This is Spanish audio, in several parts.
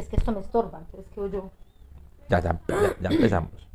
que es que esto me estorba, entonces quedo yo. Ya, ya, ya, ya empezamos.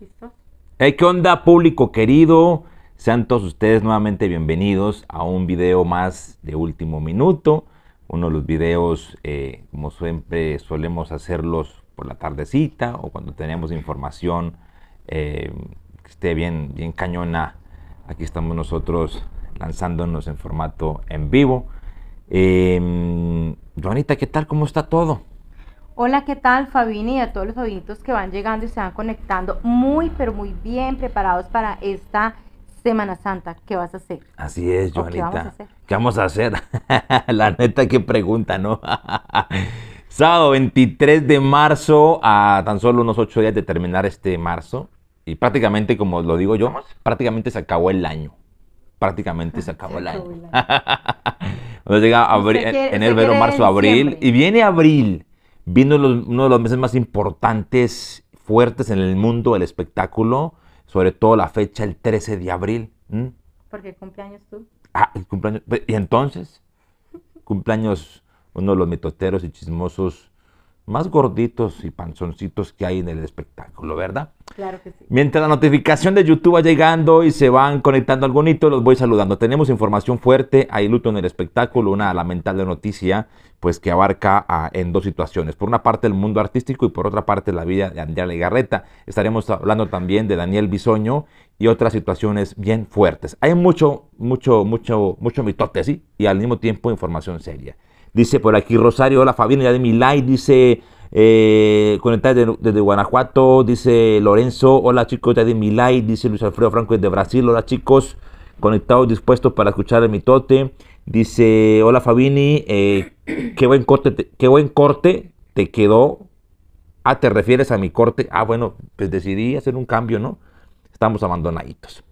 ¿Listo? Hey, ¿qué onda, público querido? Sean todos ustedes nuevamente bienvenidos a un video más de último minuto. Uno de los videos, eh, como siempre, solemos hacerlos por la tardecita o cuando tenemos información eh, que esté bien, bien cañona. Aquí estamos nosotros lanzándonos en formato en vivo. Eh, Juanita, ¿qué tal? ¿Cómo está todo? Hola, ¿qué tal Fabini y a todos los Fabinitos que van llegando y se van conectando muy, pero muy bien preparados para esta Semana Santa? ¿Qué vas a hacer? Así es, ¿O qué Joanita. vamos a hacer? ¿Qué vamos a hacer? La neta, qué pregunta, ¿no? Sábado 23 de marzo, a tan solo unos ocho días de terminar este marzo. Y prácticamente, como lo digo yo, prácticamente se acabó el año. Prácticamente se acabó el Se acabó año. el año. Cuando llega abril, enero, marzo, abril. Y viene abril, los- uno de los meses más importantes, fuertes en el mundo del espectáculo, sobre todo la fecha, el 13 de abril. ¿m? ¿Por qué cumpleaños tú? Ah, el cumpleaños. Ve, Y entonces, cumpleaños, uno de los mitoteros y chismosos más gorditos y panzoncitos que hay en el espectáculo, ¿verdad? Claro que sí. Mientras la notificación de YouTube va llegando y se van conectando algún hito, los voy saludando. Tenemos información fuerte, hay luto en el espectáculo, una lamentable noticia, pues que abarca en dos situaciones. Por una parte el mundo artístico y por otra parte la vida de Andrea Legarreta. Estaremos hablando también de Daniel Bisoño y otras situaciones bien fuertes. Hay mucho, mucho, mucho, mucho mitote, ¿sí? Y al mismo tiempo información seria. Dice por aquí Rosario, hola Fabián, ya de mi like, dice eh, desde, Guanajuato, dice Lorenzo, hola chicos, ya de mi like, dice Luis Alfredo Franco desde Brasil, hola chicos, conectados, dispuestos para escuchar el mitote, dice, hola Fabini, eh, qué buen corte, te, qué buen corte te quedó, ah, te refieres a mi corte, ah, bueno, pues decidí hacer un cambio, ¿no? Estamos abandonaditos.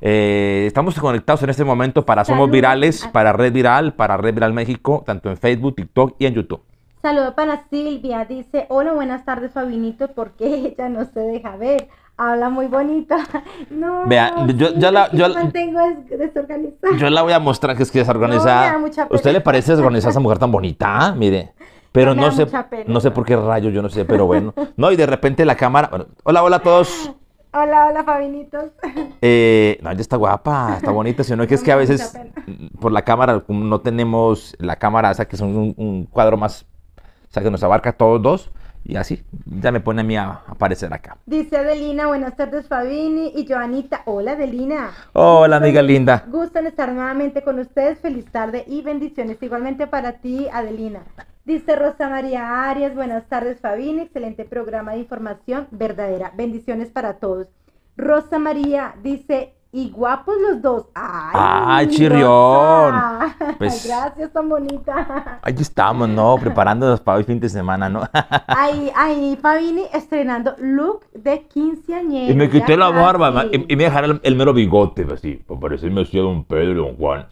Eh, estamos conectados en este momento para Somos Saludos. Virales, Ah. para Red Viral, para Red Viral México, tanto en Facebook, TikTok y en YouTube. Saludo para Silvia, dice, hola, buenas tardes Fabinito, porque ella no se deja ver, habla muy bonito. No, Vea, yo- la- yo la- mantengo des- desorganizada. Yo la voy a mostrar que es que es No. ¿Usted le parece desorganizada a esa mujer tan bonita? Ah, Mire. Pero no da sé, mucha pena. no sé por qué rayos, yo no sé, pero bueno. No, y de repente la cámara. bueno, hola, hola a todos. Hola, hola Fabinitos. Eh, no, ella está guapa, está bonita, sino que es que a veces mm, por la cámara, no tenemos la cámara, o sea, que es un, un cuadro más, o sea, que nos abarca a todos dos, y así, ya me pone a mí a aparecer acá. Dice Adelina, buenas tardes Fabini y Joanita. Hola Adelina. Hola, amiga linda. Gusto en estar nuevamente con ustedes. Feliz tarde y bendiciones igualmente para ti, Adelina. Dice Rosa María Arias, buenas tardes Fabini, excelente programa de información verdadera. Bendiciones para todos. Rosa María dice, y guapos los dos. Ay, Ay, chirrión. Pues- Gracias, tan bonita. Ahí estamos, ¿no? Preparándonos para hoy fin de semana, ¿no? Ahí, ahí, Fabini estrenando look de quinceañera. Y me quité la barba y, y me dejaron el, el mero bigote, así, para parecerme así a don Pedro y don Juan.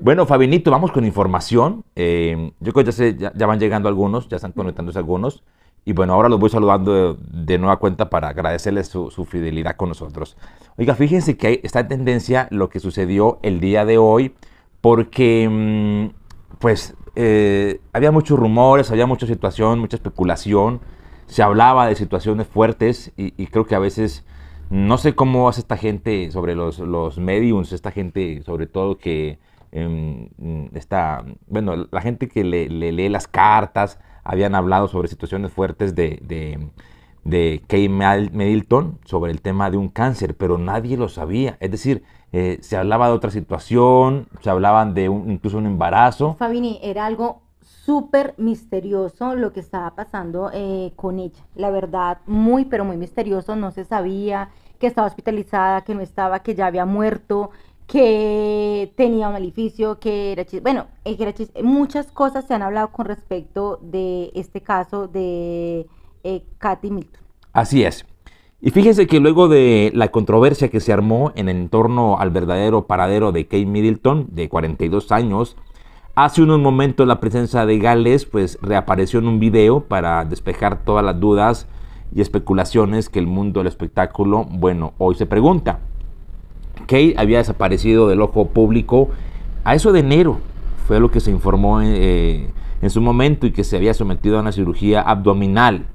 Bueno, Fabinito, vamos con información. Eh, yo creo que ya, se- ya, ya van llegando algunos, ya están conectándose algunos. Y bueno, ahora los voy saludando de, de nueva cuenta para agradecerles su, su fidelidad con nosotros. Oiga, fíjense que está en tendencia lo que sucedió el día de hoy, porque mm, pues eh, había muchos rumores, había mucha situación, mucha especulación. Se hablaba de situaciones fuertes y, y creo que a veces No sé cómo hace esta gente sobre los, los mediums, esta gente sobre todo que em, está, bueno, la gente que le, lee las cartas, habían hablado sobre situaciones fuertes de, de, de Kay Middleton sobre el tema de un cáncer, pero nadie lo sabía. Es decir, eh, se hablaba de otra situación, se hablaban de un, incluso un embarazo. Fabini, era algo súper misterioso lo que estaba pasando eh, con ella. La verdad, muy, pero muy misterioso. No se sabía que estaba hospitalizada, que no estaba, que ya había muerto, que tenía un maleficio, que era chis Bueno, eh, que era chis muchas cosas se han hablado con respecto de este caso de eh, Katy Milton. Así es. Y fíjense que luego de la controversia que se armó en el entorno al verdadero paradero de Kate Middleton, de 42 años, hace unos momentos la presencia de Gales pues reapareció en un video para despejar todas las dudas y especulaciones que el mundo del espectáculo, bueno, hoy se pregunta. Kate había desaparecido del ojo público a eso de enero, fue lo que se informó eh, en su momento y que se había sometido a una cirugía abdominal.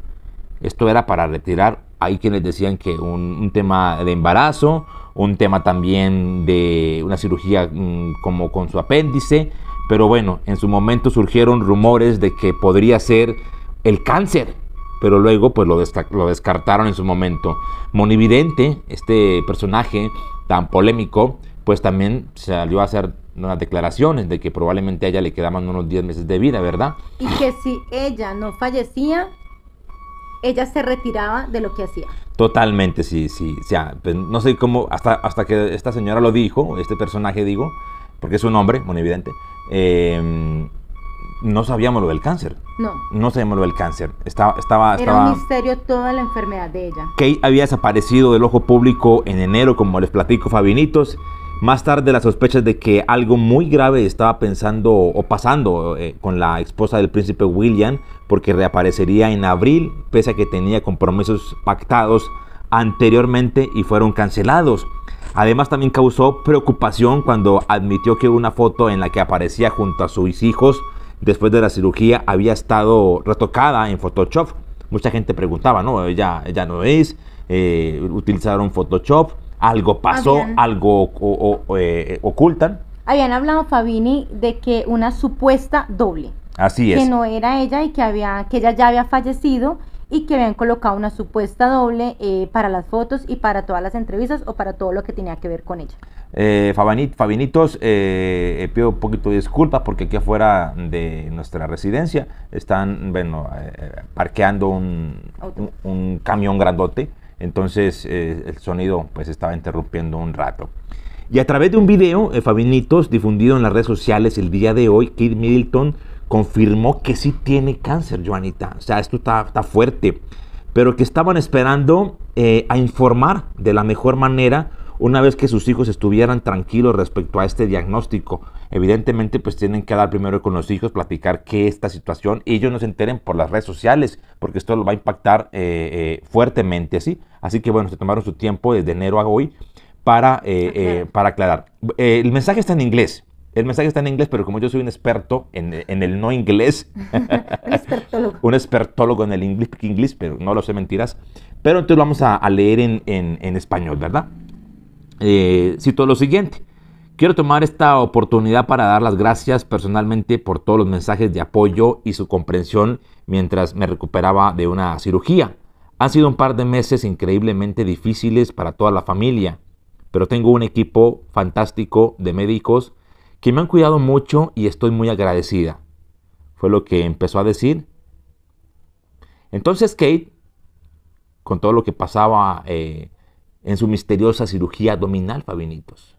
Esto era para retirar hay quienes decían que un, tema de embarazo, un tema también de una cirugía mm, como con su apéndice, pero bueno, en su momento surgieron rumores de que podría ser el cáncer, pero luego pues lo, lo descartaron en su momento. Monividente, este personaje tan polémico, pues también salió a hacer unas declaraciones de que probablemente a ella le quedaban unos 10 meses de vida, ¿verdad? Y que si ella no fallecía, ella se retiraba de lo que hacía. Totalmente, sí, sí. O sea, pues, no sé cómo, hasta, hasta que esta señora lo dijo, este personaje digo, porque es un hombre, muy evidente, em, no sabíamos lo del cáncer. No. No sabíamos lo del cáncer. Estaba, estaba, Era un misterio toda la enfermedad de ella. Kate había desaparecido del ojo público en enero, como les platico, Fabinitos. Más tarde las sospechas de que algo muy grave estaba pensando o pasando eh, con la esposa del príncipe William, porque reaparecería en abril, pese a que tenía compromisos pactados anteriormente y fueron cancelados. Además también causó preocupación cuando admitió que una foto en la que aparecía junto a sus hijos después de la cirugía había estado retocada en Photoshop. Mucha gente preguntaba, ¿no? Ella, ella no es, eh, utilizaron Photoshop algo pasó, algo eh, ocultan. Habían hablado Fabini de que una supuesta doble. Así es. Que no era ella y que, había, que ella ya había fallecido y que habían colocado una supuesta doble eh, para las fotos y para todas las entrevistas o para todo lo que tenía que ver con ella. Eh, Fabinitos, eh, pido un poquito de disculpas porque aquí afuera de nuestra residencia están, bueno, parqueando un, un, camión grandote entonces eh, el sonido pues estaba interrumpiendo un rato. Y a través de un video, eh, Fabinitos, difundido en las redes sociales el día de hoy, Kid Middleton confirmó que sí tiene cáncer, Joanita. O sea, esto está, fuerte. Pero que estaban esperando eh, a informar de la mejor manera una vez que sus hijos estuvieran tranquilos respecto a este diagnóstico. Evidentemente, pues tienen que hablar primero con los hijos, platicar qué es esta situación y ellos no se enteren por las redes sociales, porque esto lo va a impactar eh, eh, fuertemente, ¿así? Así que bueno, se tomaron su tiempo desde enero a hoy para, eh, para aclarar. el mensaje está en inglés. El mensaje está en inglés, pero como yo soy un experto en, el no inglés, un expertólogo. un expertólogo en el inglés, inglés, pero no lo sé mentiras. Pero entonces lo vamos a, leer en, en español, ¿verdad? eh, cito lo siguiente. Quiero tomar esta oportunidad para dar las gracias personalmente por todos los mensajes de apoyo y su comprensión mientras me recuperaba de una cirugía. Han sido un par de meses increíblemente difíciles para toda la familia, pero tengo un equipo fantástico de médicos que me han cuidado mucho y estoy muy agradecida. Fue lo que empezó a decir. Entonces Kate, con todo lo que pasaba eh, en su misteriosa cirugía abdominal, Fabinitos.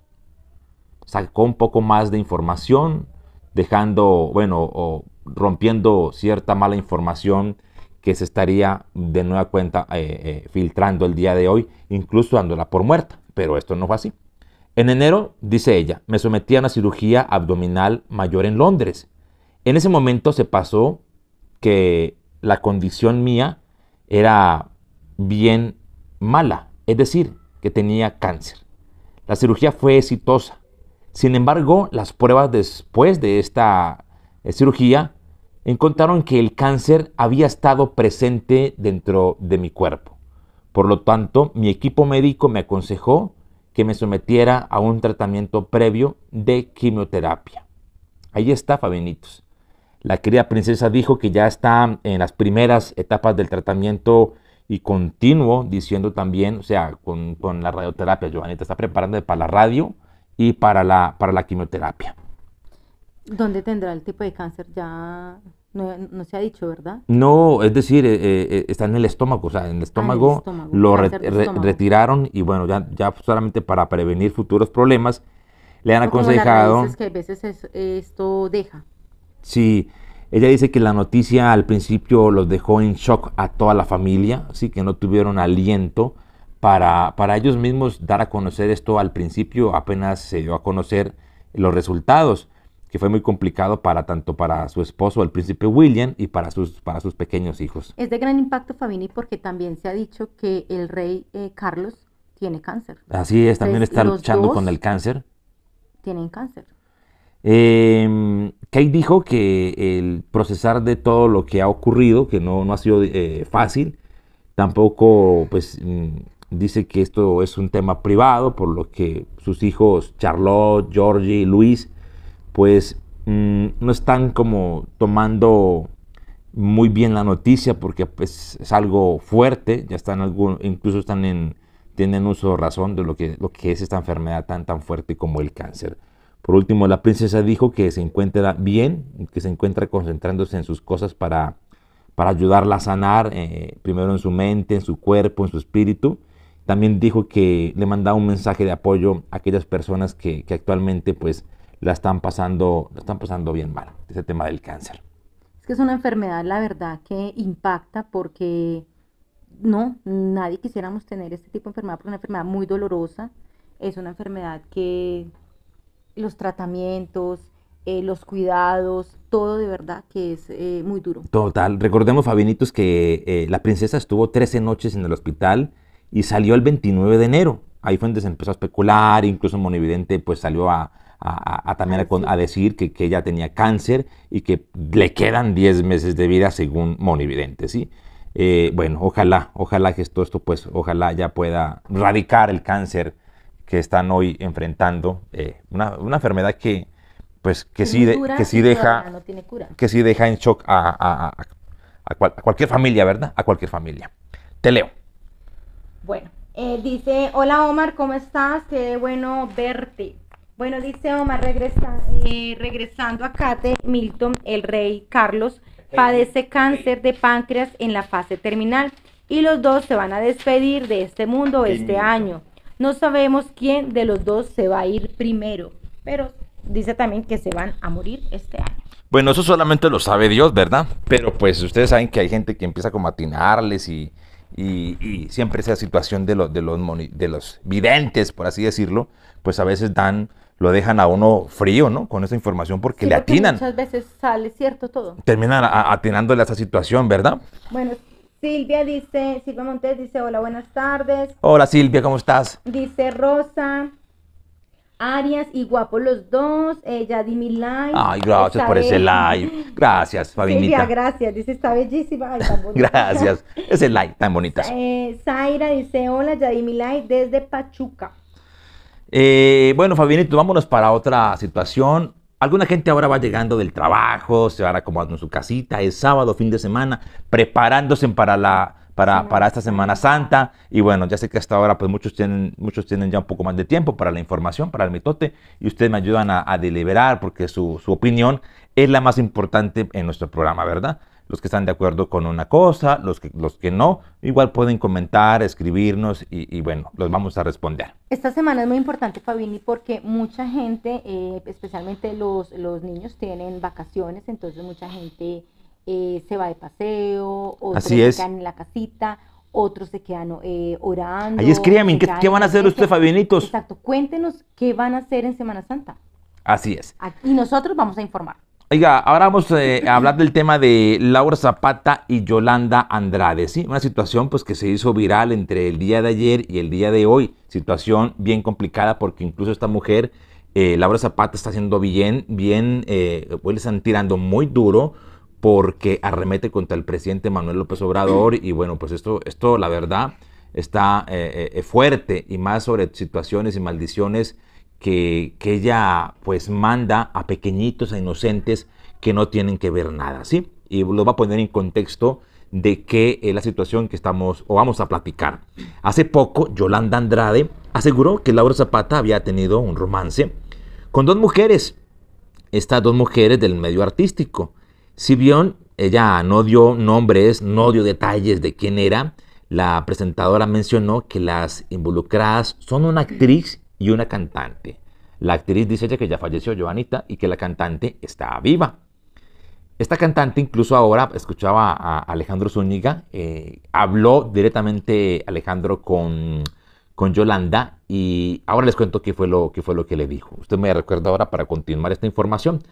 Sacó un poco más de información, dejando, bueno, o rompiendo cierta mala información que se estaría de nueva cuenta eh, eh, filtrando el día de hoy, incluso dándola por muerta. Pero esto no fue así. En enero, dice ella, me sometí a una cirugía abdominal mayor en Londres. En ese momento se pasó que la condición mía era bien mala es decir, que tenía cáncer. La cirugía fue exitosa. Sin embargo, las pruebas después de esta eh, cirugía encontraron que el cáncer había estado presente dentro de mi cuerpo. Por lo tanto, mi equipo médico me aconsejó que me sometiera a un tratamiento previo de quimioterapia. Ahí está, Fabinitos. La querida princesa dijo que ya está en las primeras etapas del tratamiento y continuo, diciendo también, o sea, con, la radioterapia, Joanita está preparando para la radio y para la, para la quimioterapia. ¿Dónde tendrá el tipo de cáncer? Ya no, se ha dicho, ¿verdad? No, es decir, eh, eh, está en el estómago, o sea, en el estómago, ah, lo retiraron y bueno, ya, ya solamente para prevenir futuros problemas, le han aconsejado... que a veces esto deja. Sí, ella dice que la noticia al principio los dejó en shock a toda la familia, así que no tuvieron aliento para, para ellos mismos dar a conocer esto al principio, apenas se dio a conocer los resultados, que fue muy complicado para tanto para su esposo, el príncipe William, y para sus, para sus pequeños hijos. Es de gran impacto, Fabini, porque también se ha dicho que el rey eh, Carlos tiene cáncer. Así es, también está luchando con el cáncer. Tienen cáncer. Eh, Kate dijo que el procesar de todo lo que ha ocurrido, que no, no ha sido eh, fácil, tampoco pues mm, dice que esto es un tema privado, por lo que sus hijos Charlotte, Georgie y Luis pues mm, no están como tomando muy bien la noticia porque pues, es algo fuerte, ya están algún, incluso están en, tienen uso de razón de lo que, lo que es esta enfermedad tan tan fuerte como el cáncer. Por último, la princesa dijo que se encuentra bien, que se encuentra concentrándose en sus cosas para, para ayudarla a sanar, eh, primero en su mente, en su cuerpo, en su espíritu. También dijo que le mandaba un mensaje de apoyo a aquellas personas que, que actualmente pues la están pasando, la están pasando bien mal, ese tema del cáncer. Es que es una enfermedad, la verdad, que impacta porque no, nadie quisiéramos tener este tipo de enfermedad porque es una enfermedad muy dolorosa, es una enfermedad que los tratamientos, eh, los cuidados, todo de verdad que es eh, muy duro. Total, recordemos Fabinitos que eh, la princesa estuvo 13 noches en el hospital y salió el 29 de enero. Ahí fue donde se empezó a especular, incluso Monividente pues salió a, a, también a, decir que, que, ella tenía cáncer y que le quedan 10 meses de vida según Monividente, ¿sí? Eh, bueno, ojalá, ojalá que esto, esto pues, ojalá ya pueda radicar el cáncer que están hoy enfrentando, eh, una, una, enfermedad que, pues, que sí, que sí deja, que sí deja en shock a, a, cualquier familia, ¿verdad? A cualquier familia. Te leo. Bueno, eh, dice, hola Omar, ¿cómo estás? Qué bueno verte. Bueno, dice Omar, eh, regresando a Kate, Milton, el rey Carlos, padece cáncer de páncreas en la fase terminal y los dos se van a despedir de este mundo este año. No sabemos quién de los dos se va a ir primero, pero dice también que se van a morir este año. Bueno, eso solamente lo sabe Dios, ¿verdad? Pero pues ustedes saben que hay gente que empieza como a atinarles y, y, siempre esa situación de, de, los, de los videntes, por así decirlo, pues a veces dan lo dejan a uno frío, ¿no? Con esa información porque le atinan. Muchas veces sale cierto todo. Terminan atinándole a esa situación, ¿verdad? Bueno, Silvia dice, Silvia Montes dice, hola, buenas tardes. Hola Silvia, ¿cómo estás? Dice Rosa, Arias y guapo los dos, ella di mi like. Ay, gracias por ese like. Gracias, Fabinita. Silvia, gracias. Dice, está bellísima. gracias. Ese like tan bonita. Eh, Zaira dice, hola, ya di mi like desde Pachuca. Eh, bueno, Fabianito, vámonos para otra situación. Alguna gente ahora va llegando del trabajo, se va acomodando en su casita, es sábado, fin de semana, preparándose para la para, para, esta Semana Santa. Y bueno, ya sé que hasta ahora pues muchos tienen, muchos tienen ya un poco más de tiempo para la información, para el mitote, y ustedes me ayudan a, a deliberar porque su, su, opinión es la más importante en nuestro programa, ¿verdad? Los que están de acuerdo con una cosa, los que, los que no, igual pueden comentar, escribirnos y, bueno, los vamos a responder. Esta semana es muy importante, Fabini, porque mucha gente, eh, especialmente los, los niños, tienen vacaciones, entonces mucha gente eh, se va de paseo, otros se quedan en la casita, otros se quedan eh, orando. Ahí escríbanme, ¿qué, ¿qué, van a hacer ustedes, Fabianitos? Exacto, cuéntenos qué van a hacer en Semana Santa. Así es. Y nosotros vamos a informar. Oiga, ahora vamos eh, a hablar del tema de Laura Zapata y Yolanda Andrade, ¿sí? Una situación pues que se hizo viral entre el día de ayer y el día de hoy. Situación bien complicada porque incluso esta mujer, eh, Laura Zapata, está haciendo bien, bien, eh, pues le están tirando muy duro porque arremete contra el presidente Manuel López Obrador y bueno, pues esto, esto la verdad está eh, eh, fuerte y más sobre situaciones y maldiciones que, que, ella pues manda a pequeñitos, a inocentes que no tienen que ver nada, ¿sí? Y lo va a poner en contexto de qué la situación que estamos o vamos a platicar. Hace poco, Yolanda Andrade aseguró que Laura Zapata había tenido un romance con dos mujeres, estas dos mujeres del medio artístico. Si bien ella no dio nombres, no dio detalles de quién era, la presentadora mencionó que las involucradas son una actriz y una cantante. La actriz dice que ya falleció, Joanita, y que la cantante está viva. Esta cantante incluso ahora, escuchaba a Alejandro Zúñiga, eh, habló directamente Alejandro con, con Yolanda y ahora les cuento qué fue, lo, qué fue lo que le dijo. Usted me recuerda ahora para continuar esta información.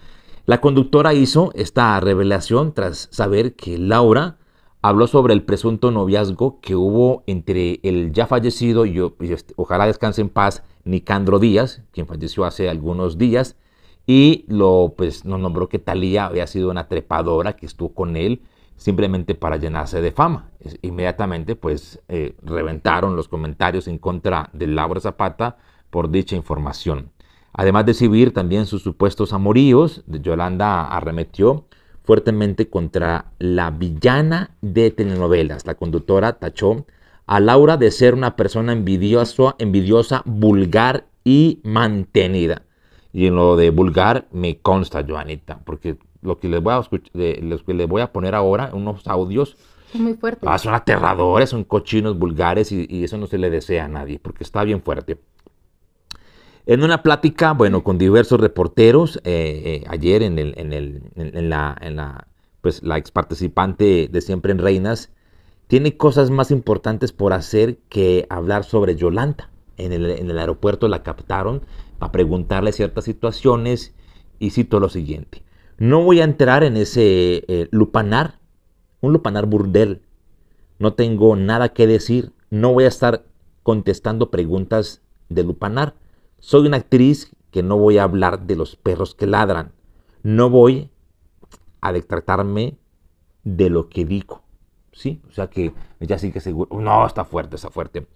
La conductora hizo esta revelación tras saber que Laura habló sobre el presunto noviazgo que hubo entre el ya fallecido y, este, ojalá descanse en paz Nicandro Díaz, quien falleció hace algunos días, y lo pues nos nombró que Talía había sido una trepadora que estuvo con él simplemente para llenarse de fama. Inmediatamente pues eh, reventaron los comentarios en contra de Laura Zapata por dicha información. Además de exhibir también sus supuestos amoríos, Yolanda arremetió fuertemente contra la villana de telenovelas. La conductora tachó a Laura de ser una persona envidiosa, envidiosa, vulgar y mantenida. Y en lo de vulgar me consta, Joanita, porque lo que les voy a, que les voy a poner ahora, unos audios, muy fuertes. Ah, son aterradores, son cochinos vulgares y, y, eso no se le desea a nadie, porque está bien fuerte. En una plática, bueno, con diversos reporteros, eh, eh, ayer en, el, en, el, en, la, pues, la ex participante de Siempre en Reinas, tiene cosas más importantes por hacer que hablar sobre Yolanda. En el, en el aeropuerto la captaron a preguntarle ciertas situaciones y cito lo siguiente. No voy a entrar en ese eh, lupanar, un lupanar burdel. No tengo nada que decir. No voy a estar contestando preguntas de lupanar. Soy una actriz que no voy a hablar de los perros que ladran. No voy a detratarme de lo que digo. ¿Sí? O sea que ella sí que seguro. No, está fuerte, está fuerte.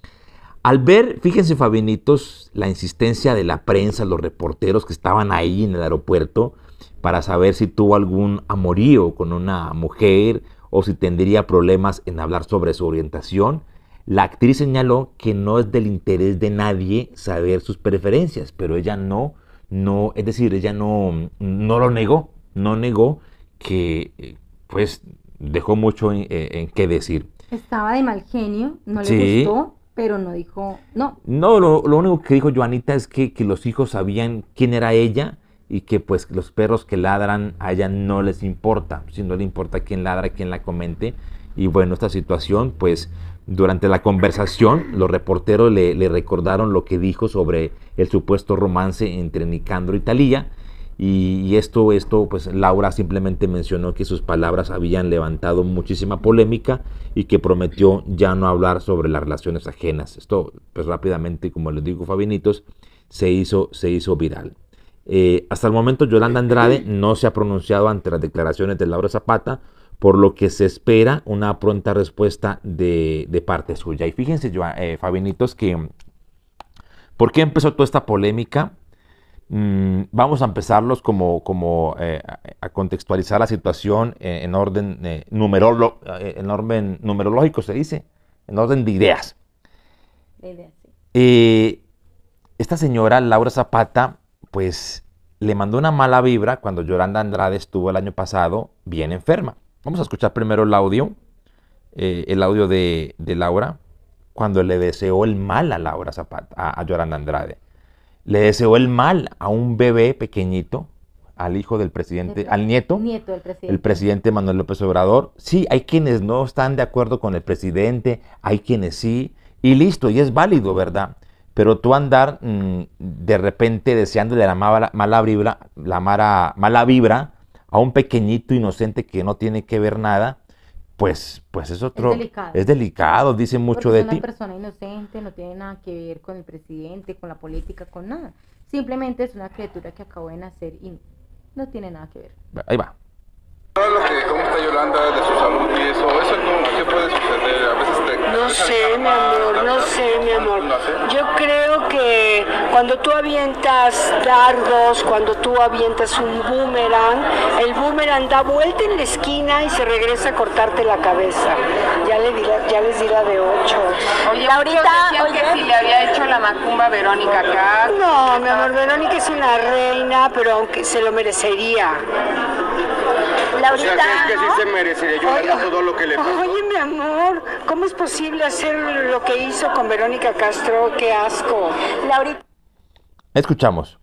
Al ver, fíjense Fabinitos, la insistencia de la prensa, los reporteros que estaban ahí en el aeropuerto para saber si tuvo algún amorío con una mujer o si tendría problemas en hablar sobre su orientación, la actriz señaló que no es del interés de nadie saber sus preferencias, pero ella no, no, es decir, ella no, no lo negó, no negó que eh, pues dejó mucho en, eh, qué decir. Estaba de mal genio, no le gustó, pero no dijo no. No, lo, único que dijo Joanita es que, que, los hijos sabían quién era ella y que pues los perros que ladran a ella no les importa, si no le importa quién ladra, quién la comente. Y bueno, esta situación pues durante la conversación, los reporteros le, recordaron lo que dijo sobre el supuesto romance entre Nicandro y Talía. Y, esto, esto, pues Laura simplemente mencionó que sus palabras habían levantado muchísima polémica y que prometió ya no hablar sobre las relaciones ajenas. Esto, pues rápidamente, como les digo, Fabinitos, se hizo, se hizo viral. Eh, hasta el momento, Yolanda Andrade no se ha pronunciado ante las declaraciones de Laura Zapata por lo que se espera una pronta respuesta de, parte suya. Y fíjense, eh, Fabinitos, que ¿por qué empezó toda esta polémica? Mm, vamos a empezarlos como, como eh, a contextualizar la situación en, orden, eh, en orden numerológico, se dice, en orden de ideas. esta señora, Laura Zapata, pues le mandó una mala vibra cuando Yolanda Andrade estuvo el año pasado bien enferma. Vamos a escuchar primero el audio, eh, el audio de, Laura, cuando le deseó el mal a Laura Zapata, a, a Yolanda Andrade. Le deseó el mal a un bebé pequeñito, al hijo del presidente, al nieto, nieto del presidente. el presidente Manuel López Obrador. Sí, hay quienes no están de acuerdo con el presidente, hay quienes sí, y listo, y es válido, ¿verdad? Pero tú andar mm, de repente deseándole la mala, mala vibra, la mala, mala vibra a un pequeñito inocente que no tiene que ver nada, pues, pues es otro. Es delicado. Es delicado, dice mucho de ti. Es una persona inocente, no tiene nada que ver con el presidente, con la política, con nada. Simplemente es una criatura que acabó de nacer y no tiene nada que ver. Ahí va. Lo que un está Yolanda de su salud y eso? ¿Eso qué puede suceder? A veces te... No sé, mi amor, no sé, mi amor. Yo creo que cuando tú avientas dardos, cuando tú avientas un boomerang, el boomerang da vuelta en la esquina y se regresa a cortarte la cabeza. Ya, le di la- ya les di la de ocho. Oye, ahorita, oye, que si le había hecho la macumba a Verónica acá. No, mi amor, Verónica es una reina, pero aunque se lo merecería. Laurita, que sí se merecería Yolanda todo lo que le pasó? Oye, mi amor, ¿cómo es posible hacer lo que hizo con Verónica Castro? ¡Qué asco! Laurita. Escuchamos.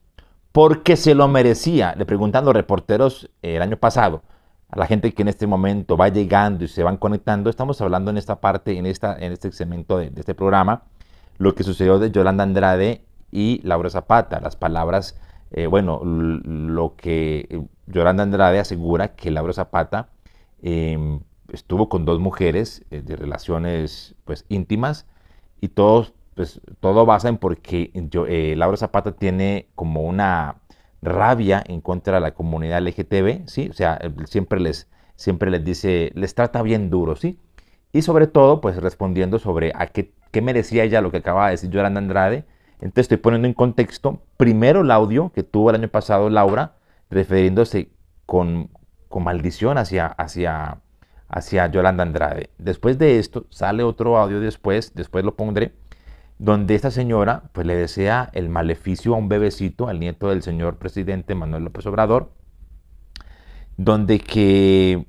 Porque se lo merecía, le preguntan los reporteros eh, el año pasado a la gente que en este momento va llegando y se van conectando. Estamos hablando en esta parte, en, esta, en este segmento de, de este programa, lo que sucedió de Yolanda Andrade y Laura Zapata. Las palabras, eh, bueno, lo que eh, Yolanda Andrade asegura que Laura Zapata eh, estuvo con dos mujeres eh, de relaciones pues íntimas y todos pues todo basa en porque yo, Laura Zapata tiene como una rabia en contra de la comunidad LGTB, ¿sí? O sea, siempre les, siempre les dice, les trata bien duro, ¿sí? Y sobre todo, pues respondiendo sobre a qué, qué merecía ella lo que acaba de decir Yolanda Andrade. Entonces estoy poniendo en contexto primero el audio que tuvo el año pasado Laura, refiriéndose con, con maldición hacia, hacia, hacia Yolanda Andrade. Después de esto sale otro audio después, después lo pondré, donde esta señora pues le desea el maleficio a un bebecito, al nieto del señor presidente Manuel López Obrador, donde que,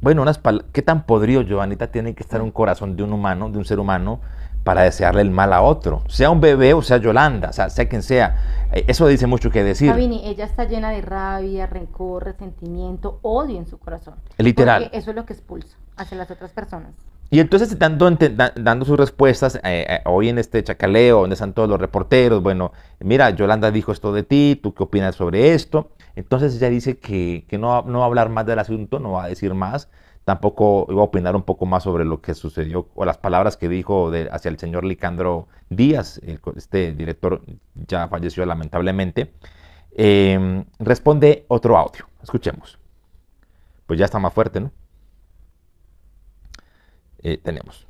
bueno, unas ¿qué tan podrido, Giovanita, tiene que estar un corazón de un humano, de un ser humano, para desearle el mal a otro? Sea un bebé o sea Yolanda, o sea, sea quien sea. Eh, Eso dice mucho que decir. Fabini, ella está llena de rabia, rencor, resentimiento, odio en su corazón. Literal. Porque eso es lo que expulsa hacia las otras personas. Y entonces dando, dando sus respuestas, eh, eh, hoy en este chacaleo, donde están todos los reporteros, bueno, mira, Yolanda dijo esto de ti, ¿tú qué opinas sobre esto? Entonces ella dice que, no, no va a hablar más del asunto, no va a decir más, tampoco iba a opinar un poco más sobre lo que sucedió o las palabras que dijo hacia el señor Licandro Díaz, este director ya falleció lamentablemente. Eh, responde otro audio, escuchemos. Pues ya está más fuerte, ¿no? Eh, tenemos.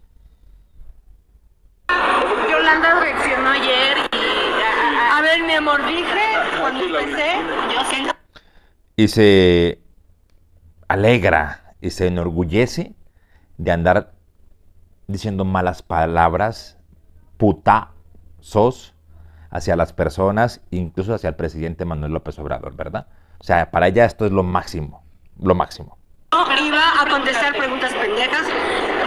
Yolanda reaccionó ayer y. A ver, mi amor, dije cuando empecé, yo siento y se alegra y se enorgullece de andar diciendo malas palabras, putazos hacia las personas, incluso hacia el presidente Manuel López Obrador, ¿verdad? O sea, para ella esto es lo máximo, lo máximo. Iba a contestar preguntas pendejas.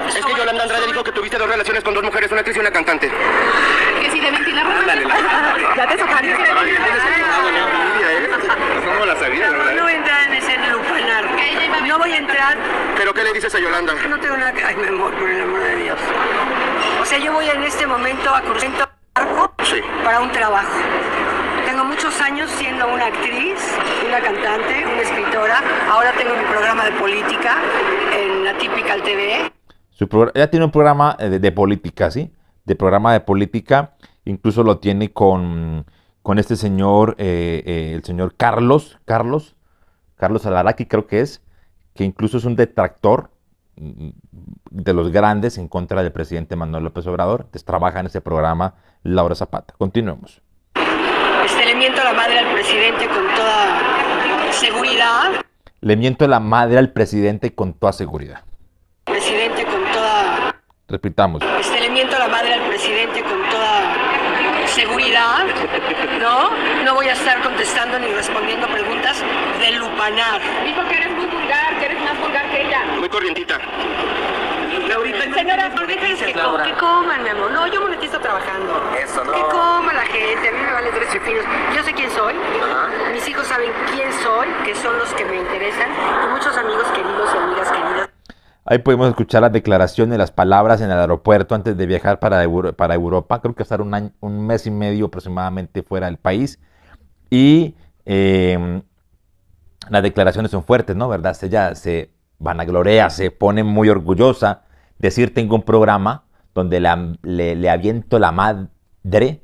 Es que Yolanda Andrade dijo que tuviste dos relaciones con dos mujeres, una actriz y una cantante. Que si de mentira Ya te sacaría. ¿Cómo la sabía, No, no voy a entrar en ese lupanar. No voy a entrar, ¿Pero qué le dices a Yolanda? no tengo nada que... Ay, mi amor, por el amor de Dios. O sea, yo voy en este momento a cruzar barco Sí. para un trabajo. Tengo muchos años siendo una actriz, una cantante, una escritora. Ahora tengo mi programa de política en la Typical TV. Su ella tiene un programa eh, de, de política, ¿sí? De programa de política, incluso lo tiene con, con este señor, eh, eh, el señor Carlos, Carlos, Carlos Alaraki creo que es, que incluso es un detractor mm, de los grandes en contra del presidente Manuel López Obrador. Entonces trabaja en ese programa Laura Zapata. Continuemos. Este, le miento a la madre al presidente con toda seguridad. Le miento la madre al presidente con toda seguridad. Presidente con toda... Repitamos. Este, le miento a la madre al presidente con toda seguridad, ¿no? No voy a estar contestando ni respondiendo preguntas de lupanar. Dijo que eres muy vulgar, que eres más vulgar que ella. Muy corrientita. Señora, No, déjense que, co- que coman, mi amor. No, yo monetizo trabajando. Eso, no. Que coma la gente, a mí me vale tres finos. Yo sé quién soy, mis hijos saben quién soy, que son los que me interesan, y muchos amigos queridos y amigas queridas. Ahí podemos escuchar las declaraciones, las palabras en el aeropuerto antes de viajar para, Euro- para Europa. Creo que estar un, año- un mes y medio aproximadamente fuera del país. Y eh, las declaraciones son fuertes, ¿no? ¿Verdad? Ella se vanaglorea, se pone muy orgullosa. Decir, tengo un programa donde le, aviento la madre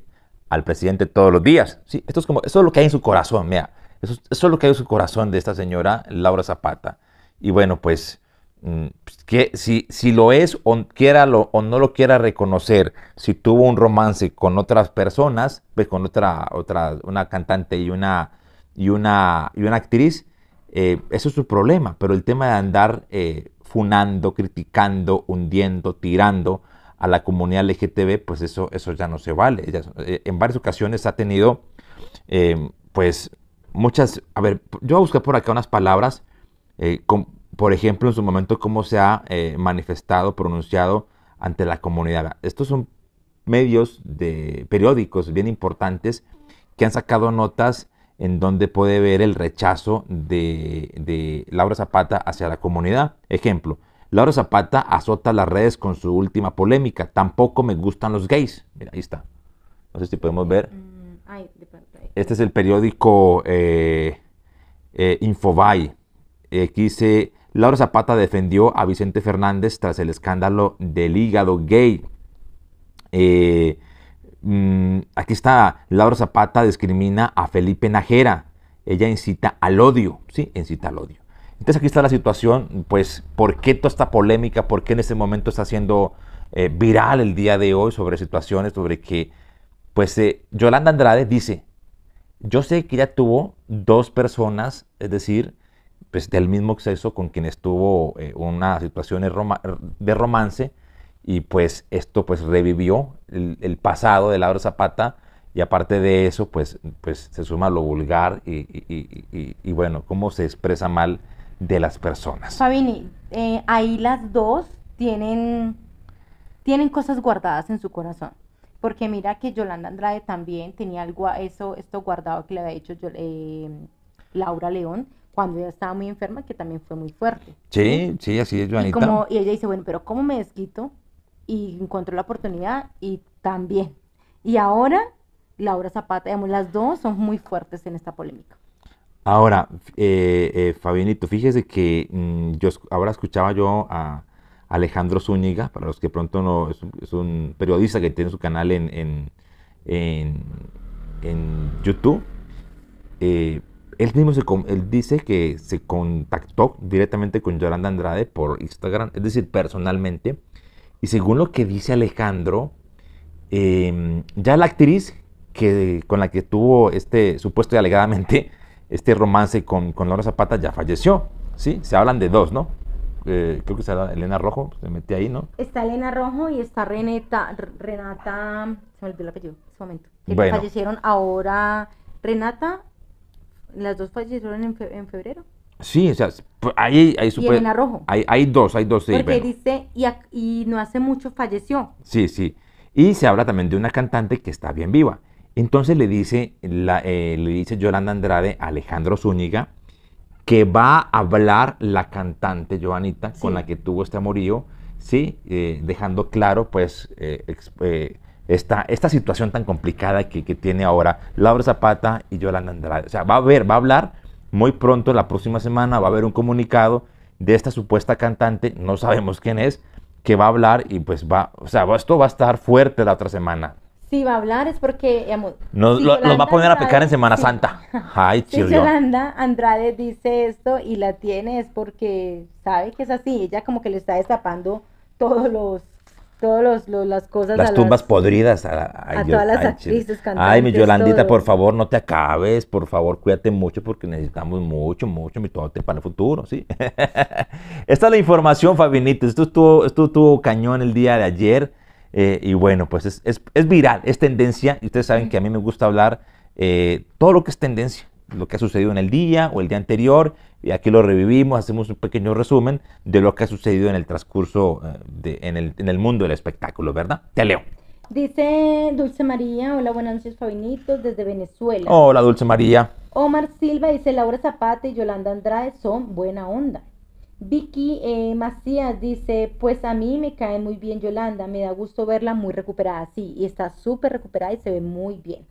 al presidente todos los días. Sí, esto es como, eso es lo que hay en su corazón, mira. Eso, es- lo que hay en su corazón de esta señora Laura Zapata. Y bueno, pues mm, que si, si lo es o, quiera o no lo quiera reconocer, si tuvo un romance con otras personas, pues con otra, otra una cantante y una, y una, y una actriz, eh, eso es su problema. Pero el tema de andar eh, funando, criticando, hundiendo, tirando a la comunidad LGTB, pues eso, eso ya no se vale. Eh, en varias ocasiones ha tenido, pues, muchas, a ver, yo voy a buscar por acá unas palabras, con, por ejemplo, en su momento, cómo se ha manifestado, pronunciado ante la comunidad. Estos son medios de periódicos bien importantes que han sacado notas en donde puede ver el rechazo de, Laura Zapata hacia la comunidad. Ejemplo, Laura Zapata azota las redes con su última polémica. Tampoco me gustan los gays. Mira, ahí está. No sé si podemos ver. Mm, este es el periódico eh, eh, Infobay. Aquí dice, Laura Zapata defendió a Vicente Fernández tras el escándalo del hígado gay. Eh, Mm, aquí está, Laura Zapata discrimina a Felipe Najera. Ella incita al odio, ¿sí? Incita al odio. Entonces aquí está la situación, pues, ¿por qué toda esta polémica? ¿Por qué en este momento está siendo eh, viral el día de hoy sobre situaciones, sobre que, pues, eh, Yolanda Andrade dice, yo sé que ella tuvo dos personas, es decir, pues, del mismo sexo con quien estuvo eh, una situación de romance, y pues esto pues revivió el, pasado de Laura Zapata y aparte de eso pues, pues se suma lo vulgar y, bueno, cómo se expresa mal de las personas. Fabini, eh, ahí las dos tienen, tienen cosas guardadas en su corazón. Porque mira que Yolanda Andrade también tenía algo, eso, esto guardado que le había hecho eh, Laura León cuando ella estaba muy enferma, que también fue muy fuerte. Sí, sí, así es, Joanita. Y, como, y ella dice, bueno, pero ¿cómo me desquito y encontró la oportunidad y también. Y ahora Laura Zapata, digamos, las dos son muy fuertes en esta polémica. Ahora, eh, eh, fíjese que mm, yo ahora escuchaba yo a Alejandro Zúñiga, para los que pronto no, es un, periodista que tiene su canal en, en, YouTube. Eh, él mismo se, él dice que se contactó directamente con Yolanda Andrade por Instagram, es decir, personalmente, y según lo que dice Alejandro, em, ya la actriz que, con la que tuvo este supuesto y alegadamente este romance con, con Laura Zapata ya falleció. ¿sí? Se hablan de dos, ¿no? Eh, creo que está Elena Rojo, se mete ahí, ¿no? Está Elena Rojo y está Renata, Renata, se me olvidó el apellido, en ese momento. Que fallecieron ahora, Renata, las dos fallecieron en, en febrero. Sí, o sea, ahí hay super, y Rojo. Hay, hay, dos, hay dos. Sí, Porque dice, y, y, no hace mucho falleció. Sí, sí. Y se habla también de una cantante que está bien viva. Entonces le dice, la, eh, le dice Yolanda Andrade a Alejandro Zúñiga que va a hablar la cantante Joanita con la que tuvo este amorío, ¿sí? Eh, dejando claro, pues, eh, esta, esta situación tan complicada que, que tiene ahora Laura Zapata y Yolanda Andrade. O sea, va a ver, va a hablar muy pronto, la próxima semana, va a haber un comunicado de esta supuesta cantante, no sabemos quién es, que va a hablar y pues va, o sea, esto va a estar fuerte la otra semana. Si va a hablar es porque... nos, lo, va a poner a pecar en Semana Santa. Ay, si Yolanda Andrade dice esto y la tiene es porque sabe que es así. Ella como que le está destapando todos los todas las cosas. Las tumbas podridas. A, todas las actrices, cantantes. Ay, mi Yolandita, por favor, no te acabes. Por favor, cuídate mucho porque necesitamos mucho, mucho mi tote para el futuro, ¿sí? Esta es la información, Fabinito. Esto estuvo, esto estuvo cañón el día de ayer. Eh, y bueno, pues es, es, es, viral, es tendencia. Y ustedes saben que a mí me gusta hablar eh, todo lo que es tendencia lo que ha sucedido en el día o el día anterior y aquí lo revivimos, hacemos un pequeño resumen de lo que ha sucedido en el transcurso eh, de, en, el, en, el, mundo del espectáculo, ¿verdad? Te leo. Dice Dulce María, hola, buenas noches, Fabinitos, desde Venezuela. Hola, Dulce María. Omar Silva dice, Laura Zapata y Yolanda Andrade son buena onda. Vicky eh, Macías dice, pues a mí me cae muy bien Yolanda, me da gusto verla muy recuperada, sí, y está súper recuperada y se ve muy bien.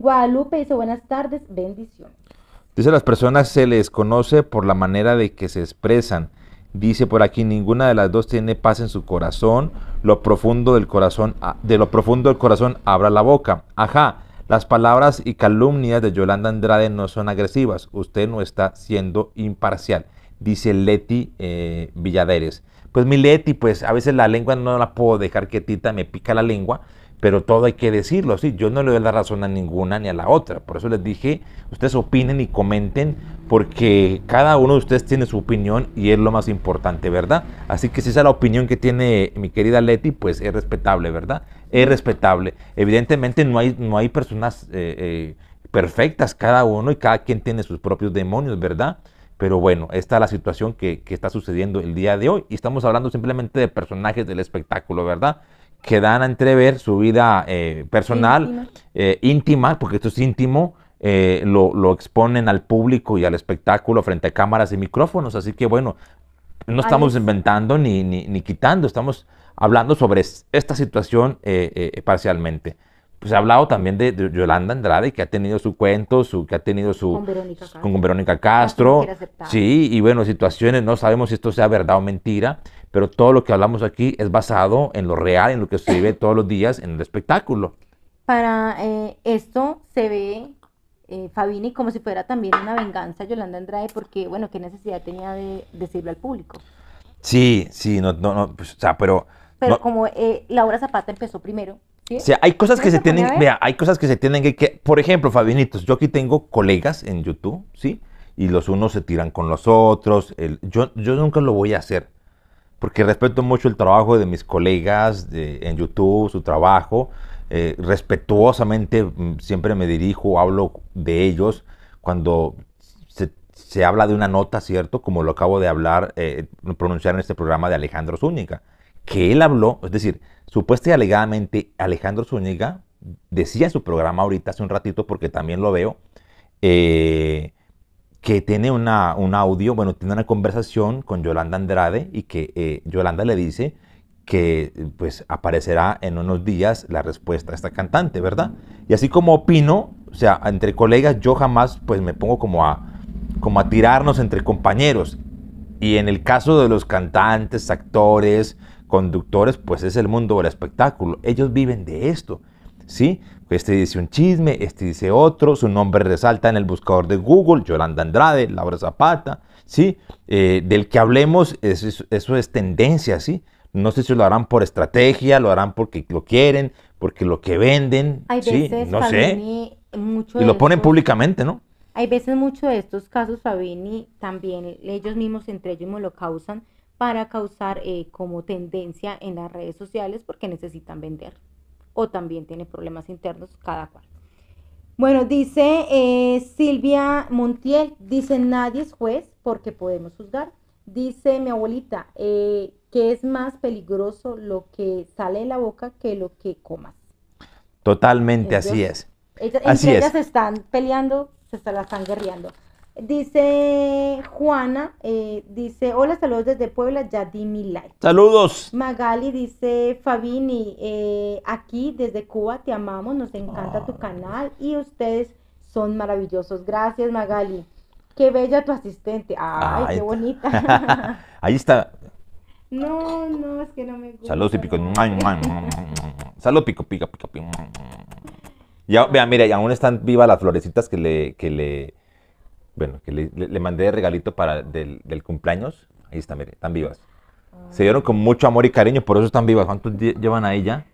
Guadalupe dice buenas tardes, bendiciones. Dice, las personas se les conoce por la manera de que se expresan. Dice por aquí, ninguna de las dos tiene paz en su corazón. Lo profundo del corazón, ah, de lo profundo del corazón abra la boca. Ajá, las palabras y calumnias de Yolanda Andrade no son agresivas. Usted no está siendo imparcial. dice Leti eh, Villaderes. Pues mi Leti, pues a veces la lengua no la puedo dejar quietita, me pica la lengua, pero todo hay que decirlo, ¿sí? Yo no le doy la razón a ninguna ni a la otra. Por eso les dije, ustedes opinen y comenten, porque cada uno de ustedes tiene su opinión y es lo más importante, ¿verdad? Así que si esa es la opinión que tiene mi querida Leti, pues es respetable, ¿verdad? Es respetable. Evidentemente no hay, no hay personas eh, eh, perfectas, cada uno y cada quien tiene sus propios demonios, ¿verdad? Pero bueno, esta es la situación que, que está sucediendo el día de hoy y estamos hablando simplemente de personajes del espectáculo, ¿verdad? Que dan a entrever su vida eh, personal, íntima. Eh, íntima. porque esto es íntimo, eh, lo, lo, exponen al público y al espectáculo frente a cámaras y micrófonos. Así que bueno, no estamos inventando ni, ni, ni, quitando, estamos hablando sobre esta situación parcialmente. Pues he hablado también de, de, Yolanda Andrade, que ha tenido su cuento, su, que ha tenido su... Con Verónica Castro. Con Verónica Castro. Sí, y bueno, situaciones, no sabemos si esto sea verdad o mentira, pero todo lo que hablamos aquí es basado en lo real, en lo que se vive todos los días en el espectáculo. Para eh, esto se ve eh, Fabini como si fuera también una venganza Yolanda Andrade, porque, bueno, ¿qué necesidad tenía de decirle al público? Sí, sí, no, no, no pues, o sea, pero... Pero no, como eh, Laura Zapata empezó primero, ¿sí? O sea, hay cosas que ¿Eso se a tienen, vea, hay cosas que se tienen que, que, por ejemplo, Fabinitos, yo aquí tengo colegas en YouTube, ¿sí? Y los unos se tiran con los otros, el- yo, yo nunca lo voy a hacer, porque respeto mucho el trabajo de mis colegas de- en YouTube, su trabajo, eh, respetuosamente mm, siempre me dirijo, hablo de ellos cuando se, se habla de una nota, ¿cierto? Como lo acabo de hablar, eh, pronunciar en este programa de Alejandro Zúñiga, que él habló, es decir, supuesta y alegadamente Alejandro Zúñiga decía en su programa ahorita hace un ratito, porque también lo veo, eh, que tiene una, un audio, bueno, tiene una conversación con Yolanda Andrade y que eh, Yolanda le dice que pues aparecerá en unos días la respuesta a esta cantante, ¿verdad? Y así como opino, o sea, entre colegas yo jamás pues me pongo como a, como a tirarnos entre compañeros. Y en el caso de los cantantes, actores, conductores, pues es el mundo del espectáculo. Ellos viven de esto, ¿sí? Este dice un chisme, este dice otro, su nombre resalta en el buscador de Google, Yolanda Andrade, Laura Zapata, ¿sí? Eh, del que hablemos, eso es, eso es tendencia, ¿sí? No sé si lo harán por estrategia, lo harán porque lo quieren, porque lo que venden, Hay ¿sí? veces, No sé. Mucho Y lo ponen públicamente, ¿no? Hay veces mucho de estos casos, Fabini, también ellos mismos entre ellos mismos lo causan para causar eh, como tendencia en las redes sociales porque necesitan vender o también tiene problemas internos cada cual. Bueno, dice eh, Silvia Montiel, dice nadie es juez porque podemos juzgar. Dice mi abuelita eh, que es más peligroso lo que sale de la boca que lo que comas. Totalmente así es. Ellas, Así entre es. ellas se están peleando, se está- la están guerreando. Dice Juana, eh, dice, hola, saludos desde Puebla, ya di mi like. Saludos. Magali dice, Fabini, eh, aquí desde Cuba te amamos, nos encanta tu canal y ustedes son maravillosos. Gracias, Magali. Qué bella tu asistente. Ay, Ay, qué bonita. Ahí está. no, no, es que no me gusta. Saludos y pico. Salud, pico, pico, pico, pico. Ya, vean, mira, y aún están vivas las florecitas que le, que le, bueno, que le, mandé de regalito para del, del cumpleaños. Ahí están, mire, están vivas. Se dieron con mucho amor y cariño, por eso están vivas. ¿Cuántos llevan ahí ya?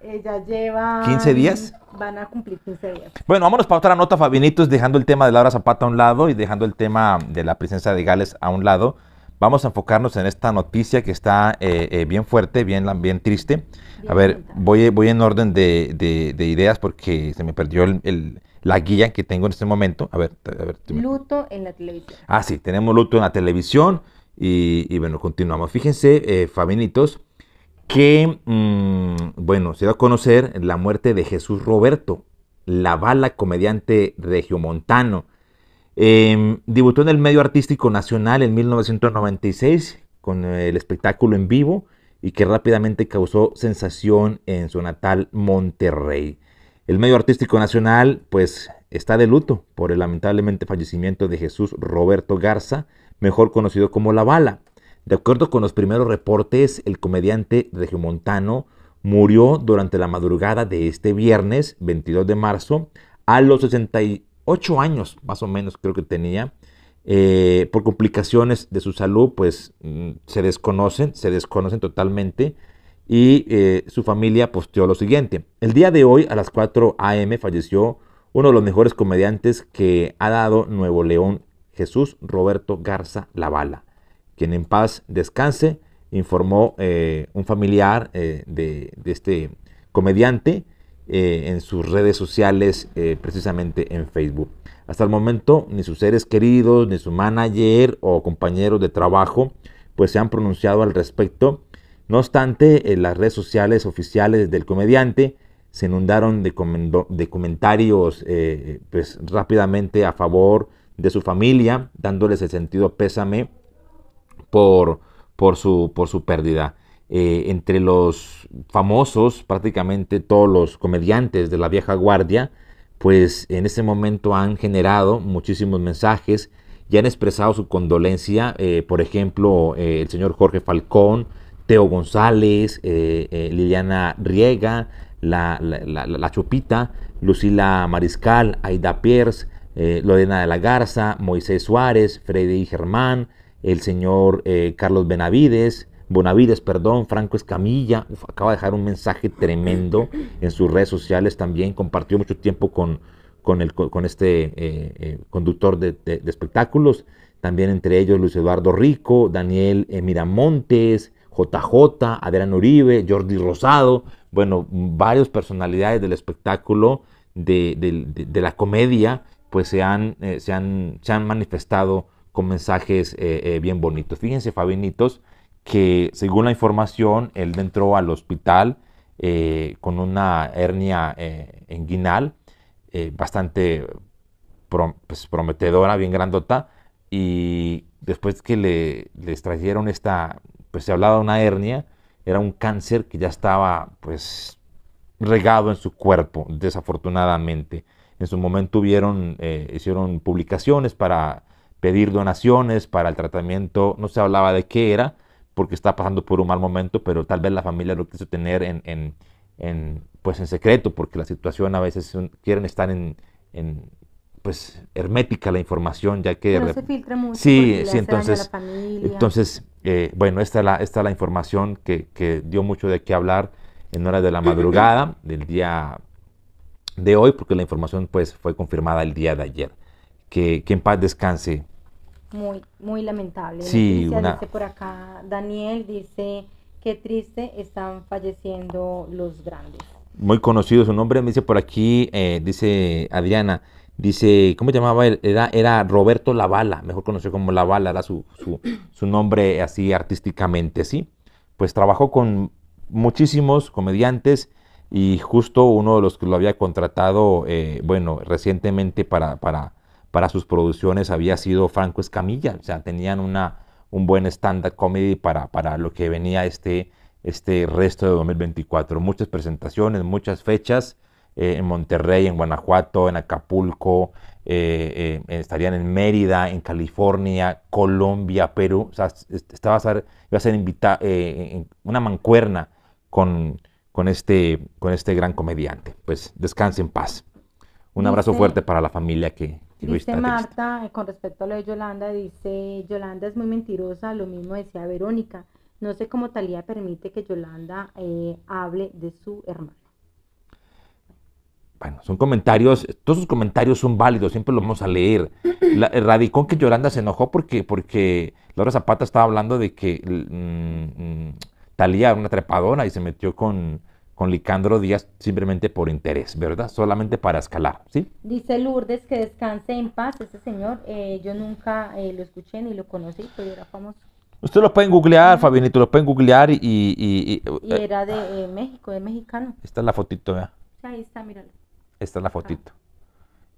Ella lleva... 15 días. Van a cumplir 15 días. Bueno, vámonos para otra nota, Fabinitos, dejando el tema de Laura Zapata a un lado y dejando el tema de la presencia de Gales a un lado. Vamos a enfocarnos en esta noticia que está eh, eh, bien fuerte, bien, bien triste. A ver, voy, voy en orden de, de- de ideas porque se me perdió el- el- la guía que tengo en este momento. A ver, a ver. Luto en la televisión. Ah, sí, tenemos luto en la televisión y, y bueno, continuamos. Fíjense, eh, Fabinitos, que, mm, bueno, se da a conocer la muerte de Jesús Roberto, la bala comediante regiomontano. Eh, debutó en el medio artístico nacional en 1996 con el espectáculo en vivo y que rápidamente causó sensación en su natal Monterrey. El medio artístico nacional pues está de luto por el lamentablemente fallecimiento de Jesús Roberto Garza, mejor conocido como La Bala. De acuerdo con los primeros reportes, el comediante regiomontano murió durante la madrugada de este viernes 22 de marzo a los 68 años, más o menos creo que tenía. Eh, por complicaciones de su salud, pues mm, se desconocen, se desconocen totalmente y eh, su familia posteó lo siguiente. El día de hoy a las 4 a.m. falleció uno de los mejores comediantes que ha dado Nuevo León, Jesús Roberto Garza Lavala, quien en paz descanse, informó eh, un familiar de, de, este comediante en sus redes sociales, precisamente en Facebook. Hasta el momento, ni sus seres queridos, ni su manager o compañeros de trabajo, pues se han pronunciado al respecto. No obstante, en las redes sociales oficiales del comediante se inundaron de, de comentarios eh, pues, rápidamente a favor de su familia, dándoles el sentido pésame por, por, su, por su pérdida. Eh, entre los famosos, prácticamente todos los comediantes de la vieja guardia, pues en ese momento han generado muchísimos mensajes y han expresado su condolencia, eh, por ejemplo, eh, el señor Jorge Falcón, Teo González, eh, Liliana Riega, la, la, Chupita, Lucila Mariscal, Aida Pierce, Lorena de la Garza, Moisés Suárez, Freddy Germán, el señor Carlos Benavides, Bonavides, perdón, Franco Escamilla, acaba de dejar un mensaje tremendo en sus redes sociales también, compartió mucho tiempo con, con, el, con este eh, eh, conductor de, espectáculos, también entre ellos Luis Eduardo Rico, Daniel eh, Miramontes, JJ, Adrián Uribe, Jordi Rosado, bueno, varias personalidades del espectáculo, de, la comedia, pues se han, se han, se han manifestado con mensajes bien bonitos. Fíjense, Fabinitos, que según la información, él entró al hospital eh, con una hernia eh, inguinal eh, bastante pues, prometedora, bien grandota, y después que le, le, extrajeron esta, pues se hablaba de una hernia, era un cáncer que ya estaba pues regado en su cuerpo, desafortunadamente. En su momento hubieron, hicieron publicaciones para pedir donaciones para el tratamiento, no se hablaba de qué era, porque está pasando por un mal momento, pero tal vez la familia lo quiso tener en, en, pues en secreto, porque la situación a veces quieren estar en, pues hermética la información, ya que... No se filtra mucho. Sí, sí, entonces, entonces eh, bueno, esta es, la, esta la información que, que, dio mucho de qué hablar en horas de la madrugada del día de hoy, porque la información pues fue confirmada el día de ayer. Que, que en paz descanse muy, muy lamentable. Sí, Dice por acá, Daniel dice, qué triste están falleciendo los grandes. Muy conocido su nombre, me dice por aquí, eh, dice Adriana, dice, ¿cómo llamaba él? Era, era Roberto Lavala, mejor conocido como Lavala, era su, su, nombre así artísticamente, ¿sí? Pues trabajó con muchísimos comediantes y justo uno de los que lo había contratado, eh, bueno, recientemente para, para para sus producciones había sido Franco Escamilla, o sea, tenían una, un buen stand-up comedy para, para lo que venía este, este resto de 2024. Muchas presentaciones, muchas fechas eh, en Monterrey, en Guanajuato, en Acapulco, eh, eh, estarían en Mérida, en California, Colombia, Perú. O sea, estaba a ser, iba a ser invitado en una mancuerna con, con, este, con este gran comediante. Pues descanse en paz. Un abrazo fuerte para la familia que, Dice Marta, con respecto a lo de Yolanda, dice, Yolanda es muy mentirosa, lo mismo decía Verónica. No sé cómo Talía permite que Yolanda eh, hable de su hermana. Bueno, son comentarios, todos sus comentarios son válidos, siempre los vamos a leer. La, radicó que Yolanda se enojó porque, porque Laura Zapata estaba hablando de que mm, mm, Talía era una trepadora y se metió con, con Licandro Díaz simplemente por interés, ¿verdad? Solamente para escalar, ¿sí? Dice Lourdes que descanse en paz ese señor. Eh, yo nunca eh, lo escuché ni lo conocí, pero era famoso. Ustedes lo pueden googlear, Fabianito, lo pueden googlear y... Y, y, era de eh, México, de mexicano. Esta es la fotito, ¿verdad? Ahí está, míralo. Esta es la fotito.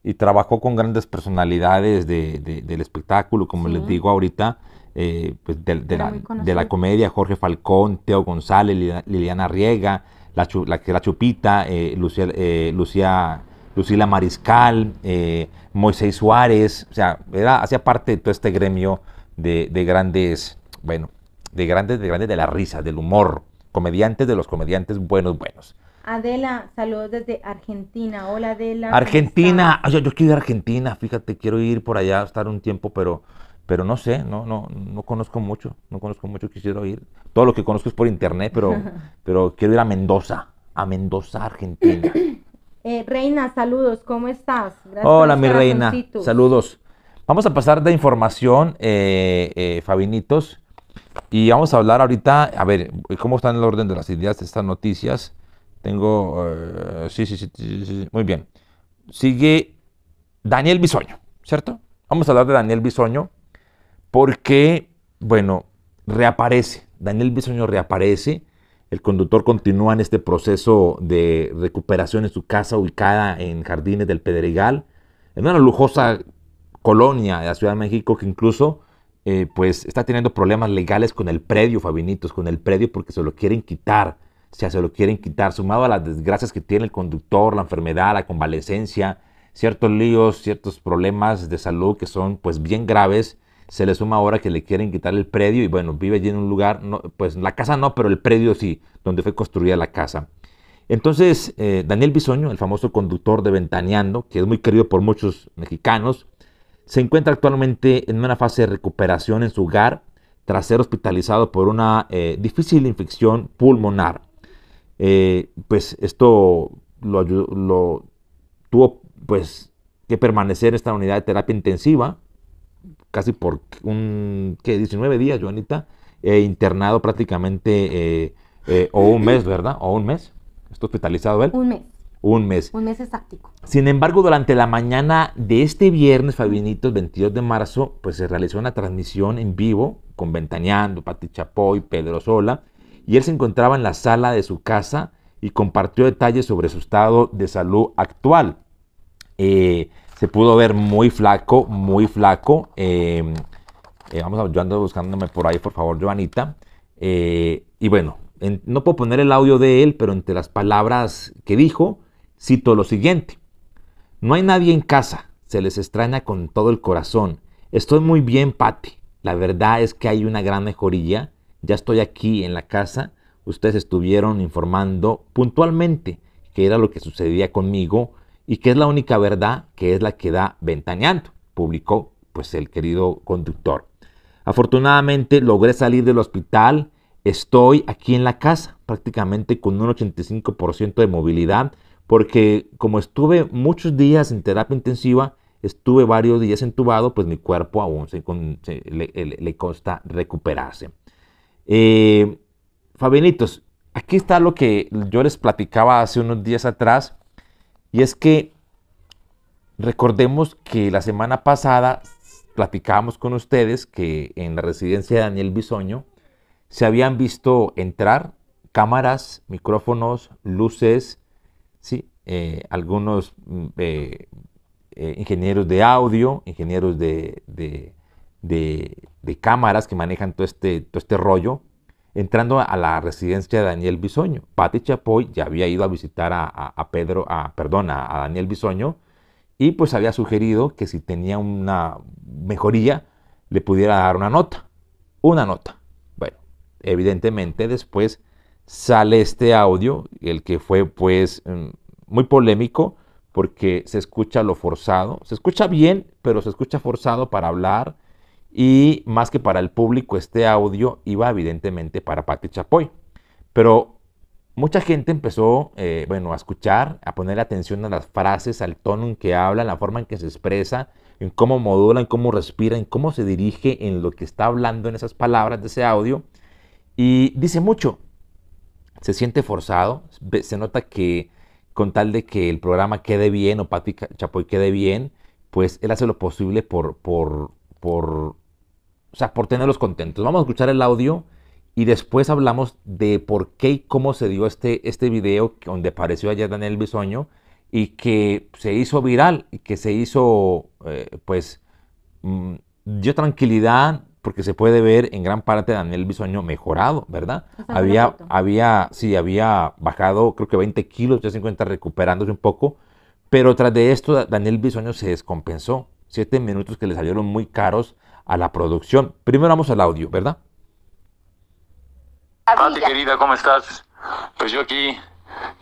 Y trabajó con grandes personalidades del espectáculo, como les digo ahorita, pues de, la, de, la, comedia, Jorge Falcón, Teo González, Liliana Riega, la, la, la Chupita, eh, Lucía, eh, Lucía, Lucila Mariscal, eh, Moisés Suárez, o sea, era, hacía parte de todo este gremio de, de, grandes, bueno, de grandes, de grandes de la risa, del humor, comediantes de los comediantes buenos, buenos. Adela, saludos desde Argentina. Hola Adela. Argentina, yo, yo quiero ir a Argentina, fíjate, quiero ir por allá, estar un tiempo, pero, pero no sé, no, no, no conozco mucho, no conozco mucho, quisiera ir. Todo lo que conozco es por internet, pero, pero quiero ir a Mendoza, a Mendoza, Argentina. Eh, reina, saludos, ¿cómo estás? Hola, mi reina, saludos. Vamos a pasar de información, eh, eh, Fabinitos, y vamos a hablar ahorita, a ver, cómo está en el orden de las ideas de estas noticias. Tengo, eh, sí, sí, sí, sí, muy bien. Sigue Daniel Bisoño, ¿cierto? Vamos a hablar de Daniel Bisoño porque, bueno, reaparece. Daniel Bisoño reaparece. El conductor continúa en este proceso de recuperación en su casa ubicada en Jardines del Pedregal, en una lujosa colonia de la Ciudad de México que incluso eh, pues está teniendo problemas legales con el predio, Fabinitos, con el predio porque se lo quieren quitar si se lo quieren quitar, sumado a las desgracias que tiene el conductor, la enfermedad, la convalecencia, ciertos líos, ciertos problemas de salud que son pues bien graves, se le suma ahora que le quieren quitar el predio y bueno, vive allí en un lugar, pues la casa no, pero el predio sí, donde fue construida la casa. Entonces, eh, Daniel Bisoño, el famoso conductor de Ventaneando, que es muy querido por muchos mexicanos, se encuentra actualmente en una fase de recuperación en su hogar tras ser hospitalizado por una eh, difícil infección pulmonar. Eh, pues esto lo, tuvo pues que permanecer en esta unidad de terapia intensiva casi por un, ¿qué? 19 días, Joanita, eh, internado prácticamente, eh, o un mes, ¿verdad? O un mes. ¿Está hospitalizado él? Un mes. Un mes. Un mes exacto. Sin embargo, durante la mañana de este viernes, Fabinito, el 22 de marzo, pues se realizó una transmisión en vivo con Ventaneando, Pati Chapoy, Pedro Sola, y él se encontraba en la sala de su casa y compartió detalles sobre su estado de salud actual. Eh, se pudo ver muy flaco, muy flaco. Em, eh, vamos a, yo ando buscándome por ahí, por favor, Joanita. Eh, y bueno, no puedo poner el audio de él, pero entre las palabras que dijo, cito lo siguiente. No hay nadie en casa, se les extraña con todo el corazón. Estoy muy bien, Patti. La verdad es que hay una gran mejoría ya estoy aquí en la casa, ustedes estuvieron informando puntualmente qué era lo que sucedía conmigo y qué es la única verdad que es la que da ventaneando, publicó pues el querido conductor. Afortunadamente logré salir del hospital, estoy aquí en la casa prácticamente con un 85% de movilidad porque como estuve muchos días en terapia intensiva, estuve varios días entubado, pues mi cuerpo aún le, le consta recuperarse. Eh, aquí está lo que yo les platicaba hace unos días atrás, y es que recordemos que la semana pasada platicábamos con ustedes que en la residencia de Daniel Bisoño se habían visto entrar cámaras, micrófonos, luces, ¿sí? Eh, algunos mm, eh, eh, ingenieros de audio, ingenieros de cámaras que manejan todo este, todo este rollo, entrando a la residencia de Daniel Bisoño. Pati Chapoy ya había ido a visitar a, Pedro, a, perdón, a, Daniel Bisoño y pues había sugerido que si tenía una mejoría le pudiera dar una nota, una nota. Bueno, evidentemente después sale este audio, el que fue pues mm, muy polémico porque se escucha lo forzado, se escucha bien, pero se escucha forzado para hablar, y más que para el público, este audio iba evidentemente para Pati Chapoy. Pero mucha gente empezó, eh, bueno, a escuchar, a poner atención a las frases, al tono en que habla, la forma en que se expresa, en cómo modula, en cómo respira, en cómo se dirige, en lo que está hablando en esas palabras de ese audio. Y dice mucho, se siente forzado, se nota que con tal de que el programa quede bien o Pati Chapoy quede bien, pues él hace lo posible por, por o sea, por tenerlos contentos. Vamos a escuchar el audio y después hablamos de por qué y cómo se dio este, este video donde apareció ayer Daniel Bisoño y que se hizo viral y que se hizo, eh, pues, mm, dio tranquilidad porque se puede ver en gran parte Daniel Bisoño mejorado, ¿verdad? Había, había, sí, había bajado creo que 20 kilos, ya se encuentra recuperándose un poco, pero tras de esto Daniel Bisoño se descompensó. Siete minutos que le salieron muy caros a la producción. Primero vamos al audio, ¿verdad? Pati, querida, ¿cómo estás? Pues yo aquí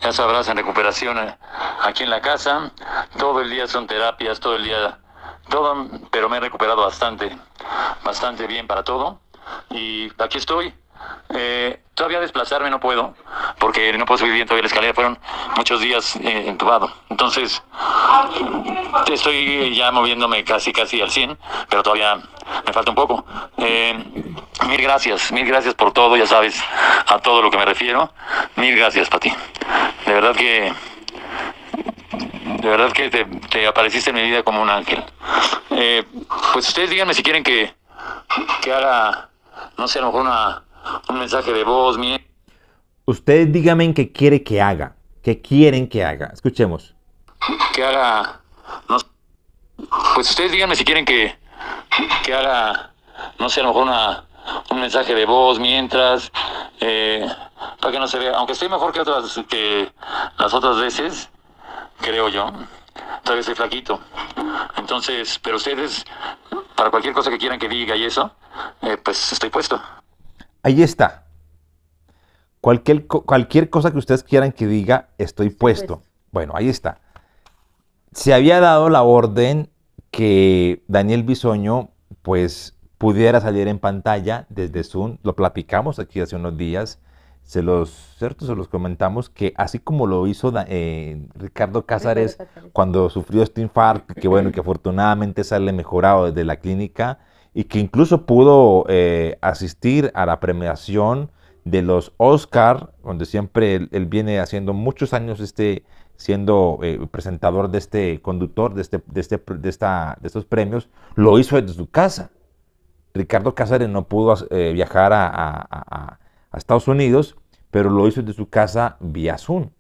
ya sabrás, en recuperación eh, aquí en la casa. Todo el día son terapias, todo el día, todo, pero me he recuperado bastante, bastante bien para todo. Y aquí estoy. Eh, todavía desplazarme no puedo, porque no puedo subir bien todavía la escalera, fueron muchos días eh, entubado. Entonces, estoy ya moviéndome casi, casi al 100, pero todavía me falta un poco. Eh, mil gracias, mil gracias por todo, ya sabes a todo lo que me refiero. Mil gracias, Pati. De verdad que de verdad que te, te, apareciste en mi vida como un ángel. Eh, pues ustedes díganme si quieren que, que haga, no sé, a lo mejor una, un mensaje de voz. Mi... Ustedes díganme qué quiere que haga, qué quieren que haga. Escuchemos. Que haga, no, pues ustedes díganme si quieren que, que haga, no sé, a lo mejor una, un mensaje de voz mientras, eh, para que no se vea, aunque estoy mejor que otras que las otras veces, creo yo. Todavía soy flaquito. Entonces, pero ustedes, para cualquier cosa que quieran que diga y eso, eh, pues estoy puesto. Ahí está. Cualquier, cualquier cosa que ustedes quieran que diga, estoy puesto. Bueno, ahí está. Se había dado la orden que Daniel Bisoño, pues, pudiera salir en pantalla desde Zoom. Lo platicamos aquí hace unos días se los, ¿cierto? Se los comentamos que así como lo hizo eh, Ricardo Cázares cuando sufrió este infarto, que bueno, que afortunadamente sale mejorado desde la clínica y que incluso pudo eh, asistir a la premiación de los Oscar, donde siempre él, viene haciendo muchos años este, siendo eh, presentador de este conductor de, este, de, este, de, esta, de estos premios, lo hizo desde su casa. Ricardo Cázares no pudo viajar a a Estados Unidos, pero lo hizo desde su casa vía Zoom.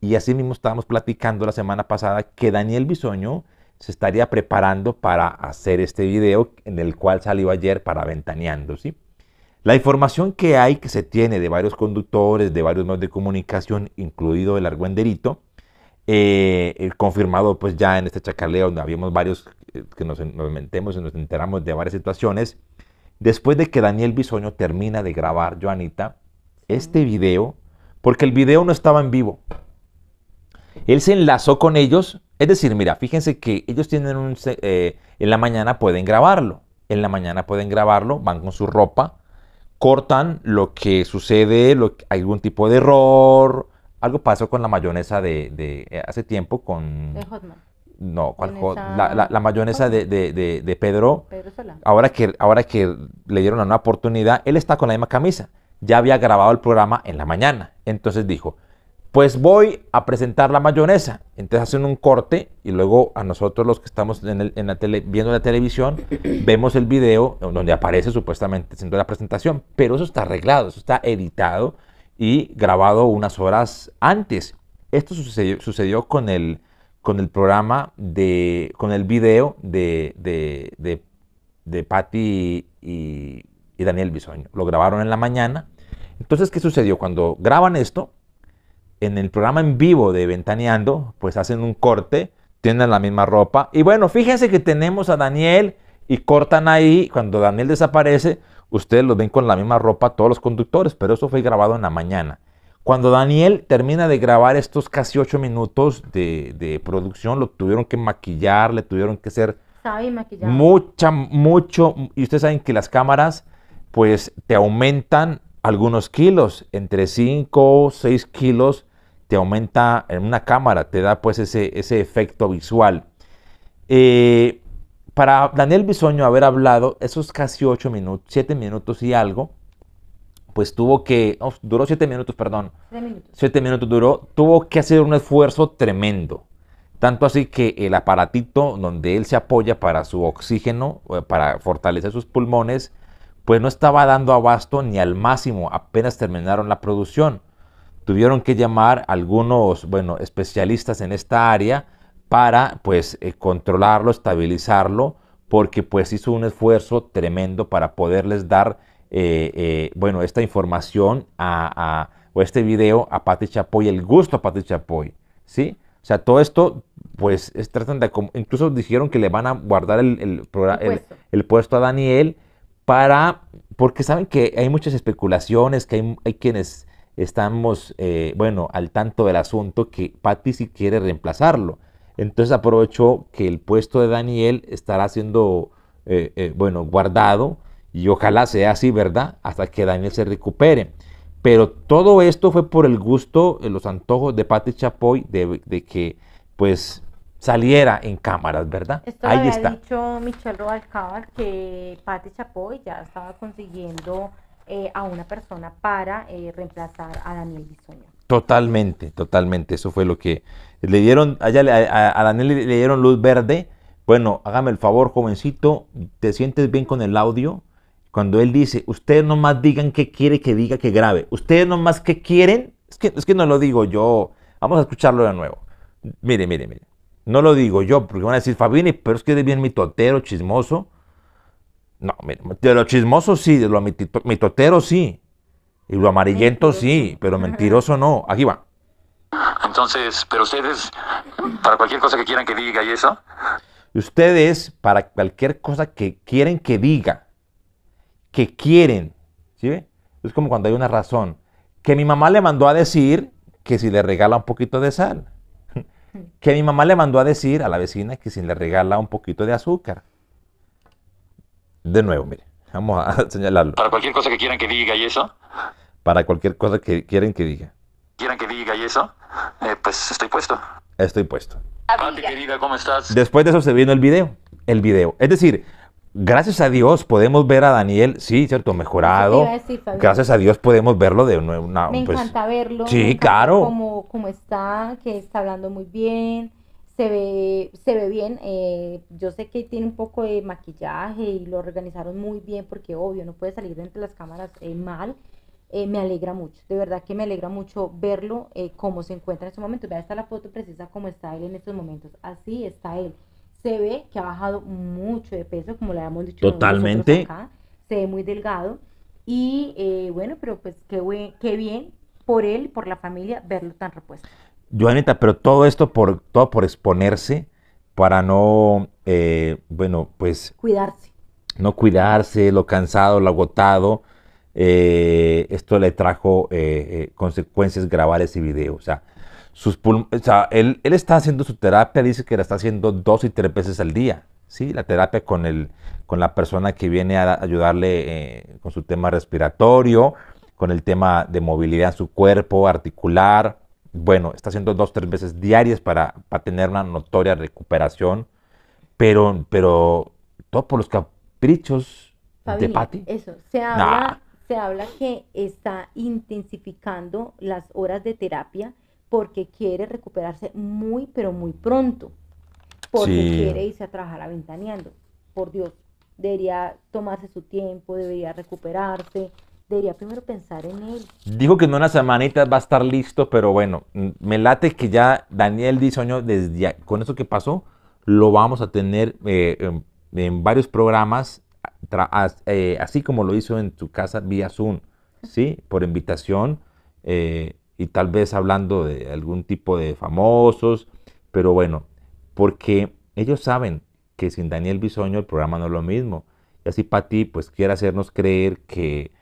Y así mismo estábamos platicando la semana pasada que Daniel Bisoño se estaría preparando para hacer este video en el cual salió ayer para Ventaneando, ¿sí? La información que hay, que se tiene de varios conductores, de varios medios de comunicación, incluido el argüenderito, eh, eh, confirmado pues ya en este chacaleo, donde habíamos varios eh, que nos, nos metemos y nos enteramos de varias situaciones, Después de que Daniel Bisoño termina de grabar, Joanita, este video, porque el video no estaba en vivo. Él se enlazó con ellos, es decir, mira, fíjense que ellos tienen un, eh, en la mañana pueden grabarlo, en la mañana pueden grabarlo, van con su ropa, cortan lo que sucede, lo, algún tipo de error, algo pasó con la mayonesa de, eh, hace tiempo con... No, ¿cuál la, la, mayonesa de, de, de, Pedro. Pedro ahora, que, ahora que le dieron una oportunidad, él está con la misma camisa. Ya había grabado el programa en la mañana. Entonces dijo, pues voy a presentar la mayonesa. Entonces hacen un corte y luego a nosotros los que estamos en, el, en la tele, viendo la televisión, vemos el video donde aparece supuestamente haciendo la presentación. Pero eso está arreglado, eso está editado y grabado unas horas antes. Esto sucedió, sucedió con el con el programa de, con el video de, de, de, de Patti y, y, Daniel Bisoño. Lo grabaron en la mañana. Entonces, ¿qué sucedió? Cuando graban esto, en el programa en vivo de Ventaneando, pues hacen un corte, tienen la misma ropa. Y bueno, fíjense que tenemos a Daniel y cortan ahí. Cuando Daniel desaparece, ustedes lo ven con la misma ropa todos los conductores, pero eso fue grabado en la mañana. Cuando Daniel termina de grabar estos casi ocho minutos de, producción, lo tuvieron que maquillar, le tuvieron que hacer mucha, mucho, y ustedes saben que las cámaras pues te aumentan algunos kilos, entre 5 o 6 kilos te aumenta en una cámara, te da pues ese, ese efecto visual. Eh, para Daniel Bisoño haber hablado esos casi ocho minutos, siete minutos y algo, pues tuvo que, duró siete minutos, perdón. Siete minutos. Siete minutos duró, tuvo que hacer un esfuerzo tremendo. Tanto así que el aparatito donde él se apoya para su oxígeno, eh, para fortalecer sus pulmones, pues no estaba dando abasto ni al máximo, apenas terminaron la producción. Tuvieron que llamar a algunos, bueno, especialistas en esta área para, pues, eh, controlarlo, estabilizarlo, porque pues hizo un esfuerzo tremendo para poderles dar eh, eh, bueno, esta información a, o este video a Pati Chapoy, el gusto a Pati Chapoy, ¿sí? O sea, todo esto, pues, es, tratan de, incluso dijeron que le van a guardar el, el, el, puesto. a Daniel para, porque saben que hay muchas especulaciones, que hay, quienes estamos, eh, bueno, al tanto del asunto que Patti sí quiere reemplazarlo. Entonces aprovechó que el puesto de Daniel estará siendo, eh, eh, bueno, guardado y ojalá sea así, ¿verdad? Hasta que Daniel se recupere. Pero todo esto fue por el gusto, los antojos de Patti Chapoy de que, pues, saliera en cámaras, ¿verdad? Esto Ahí había está. dicho Michelle Robalcaba que Patti Chapoy ya estaba consiguiendo eh, a una persona para eh, reemplazar a Daniel Bisoño. Totalmente, totalmente. Eso fue lo que le dieron, allá a, a Daniel le dieron luz verde. Bueno, hágame el favor, jovencito, ¿te sientes bien con el audio? Cuando él dice, ustedes nomás digan qué quiere que diga que grabe. Ustedes nomás qué quieren, es que, es que no lo digo yo. Vamos a escucharlo de nuevo. Mire, mire, mire. No lo digo yo, porque van a decir, Fabini, pero es que es bien mitotero, chismoso. No, de lo chismoso sí, de lo mitotero sí. Y lo amarillento sí, pero mentiroso no. Aquí va. Entonces, pero ustedes, para cualquier cosa que quieran que diga y eso. Ustedes, para cualquier cosa que quieren que diga, que quieren, ¿sí ve? Es como cuando hay una razón. Que mi mamá le mandó a decir que si le regala un poquito de sal. Que mi mamá le mandó a decir a la vecina que si le regala un poquito de azúcar. De nuevo, mire, vamos a señalarlo. Para cualquier cosa que quieran que diga y eso. Para cualquier cosa que quieren que diga. Quieran que diga y eso, eh, pues estoy puesto. Estoy puesto. Pati, querida, ¿cómo estás? Después de eso se vino el video. El video. Es decir, gracias a Dios podemos ver a Daniel, sí, cierto, mejorado. gracias a Dios podemos verlo de nuevo. me pues, encanta verlo. Sí, claro. Como, como está, que está hablando muy bien se ve, se ve bien. Eh, yo sé que tiene un poco de maquillaje y lo organizaron muy bien porque obvio no puede salir de entre las cámaras eh, mal. Eh, me alegra mucho, de verdad que me alegra mucho verlo cómo se encuentra en estos momentos. Vea, está la foto precisa como está él en estos momentos. Así está él. Se ve que ha bajado mucho de peso, como le habíamos dicho. Totalmente. Acá. Se ve muy delgado. Y bueno, pero pues qué, qué bien por él, por la familia, verlo tan repuesto. Joanita, pero todo esto por, todo por exponerse para no, eh, bueno, pues... Cuidarse. No cuidarse, lo cansado, lo agotado. Eh, esto le trajo eh, consecuencias grabar ese video. O sea, sus o sea él, él, está haciendo su terapia, dice que la está haciendo dos y tres veces al día. ¿sí? La terapia con, el, con la persona que viene a ayudarle con su tema respiratorio, con el tema de movilidad en su cuerpo, articular, bueno, está haciendo dos, tres veces diarias para, tener una notoria recuperación, pero, pero todo por los caprichos de Patti. Eso, se habla, se habla que está intensificando las horas de terapia porque quiere recuperarse muy, pero muy pronto. Porque quiere irse a trabajar aventaneando. Por Dios, debería tomarse su tiempo, debería recuperarse, debería primero pensar en él. Dijo que en unas semanitas va a estar listo, pero bueno, me late que ya Daniel Disoño, desde con eso que pasó, lo vamos a tener eh, en, varios programas, eh, así como lo hizo en su casa vía Zoom, ¿sí? Por invitación eh, y tal vez hablando de algún tipo de famosos, pero bueno, porque ellos saben que sin Daniel Bisoño el programa no es lo mismo. Y así Pati pues quiere hacernos creer que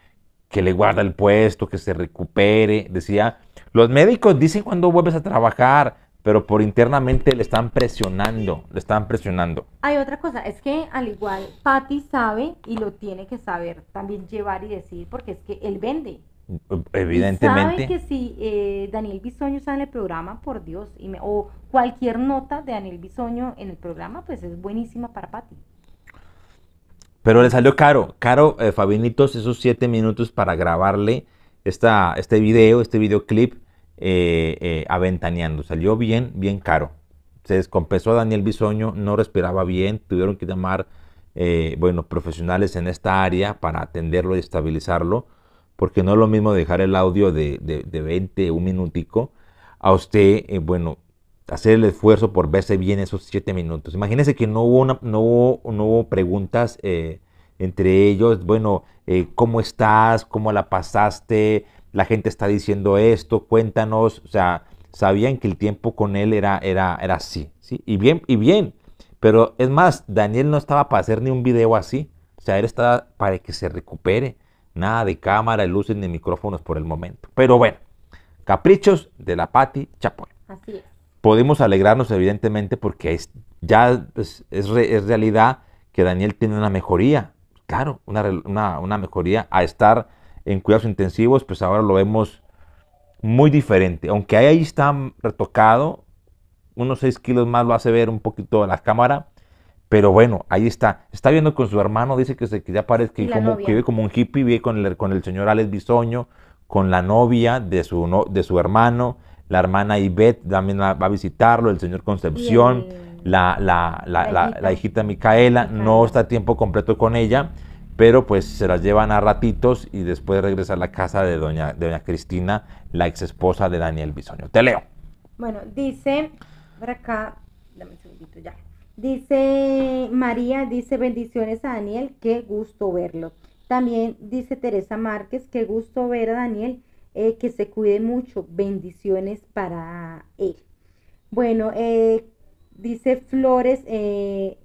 que le guarda el puesto, que se recupere. Decía, los médicos dicen cuando vuelves a trabajar, pero por internamente le están presionando, le están presionando. Hay otra cosa, es que al igual Patty sabe y lo tiene que saber también llevar y decir, porque es que él vende. Evidentemente. sabe que si eh, Daniel Bisoño está en el programa, por Dios, y o cualquier nota de Daniel Bisoño en el programa, pues es buenísima para Patty. Pero le salió caro, caro, eh, Fabinitos, esos siete minutos para grabarle esta, este video, este videoclip eh, eh, aventaneando. Salió bien, bien caro. Se descompensó a Daniel Bisoño, no respiraba bien, tuvieron que llamar, eh, bueno, profesionales en esta área para atenderlo y estabilizarlo, porque no es lo mismo dejar el audio de, de, 20, un minutico, a usted, bueno, hacer el esfuerzo por verse bien esos siete minutos. Imagínense que no hubo, no hubo, preguntas eh, entre ellos, bueno, eh, ¿cómo estás? ¿Cómo la pasaste? La gente está diciendo esto, cuéntanos. O sea, sabían que el tiempo con él era, era, era así, ¿sí? Y bien, y bien. Pero es más, Daniel no estaba para hacer ni un video así. O sea, él estaba para que se recupere. Nada de cámara, luces ni micrófonos por el momento. Pero bueno, caprichos de la Patti Chapoy. Así es. Podemos alegrarnos evidentemente porque es, ya es, es re- es realidad que Daniel tiene una mejoría. Claro, una, una- una mejoría a estar en cuidados intensivos, pues ahora lo vemos muy diferente. Aunque ahí está retocado, unos 6 kilos más lo hace ver un poquito a la cámara. Pero bueno, ahí está. Está viendo con su hermano, dice que, se, ya parece que, como, novia. que vive como un hippie, vive con el, con el señor Alex Bisoño, con la novia de su, no- de su hermano, la hermana Ivette también va a visitarlo, el señor Concepción, el- la, la, la, la la- hijita. la hijita Micaela, no está a tiempo completo con ella, pero pues se las llevan a ratitos y después regresa a la casa de doña, de doña Cristina, la ex esposa de Daniel Bisoño. Te leo. Bueno, dice, por acá, dame un segundito ya. Dice María, dice bendiciones a Daniel, qué gusto verlo. También dice Teresa Márquez, qué gusto ver a Daniel, eh, que se cuide mucho, bendiciones para él. Bueno, eh, dice Flores, eh,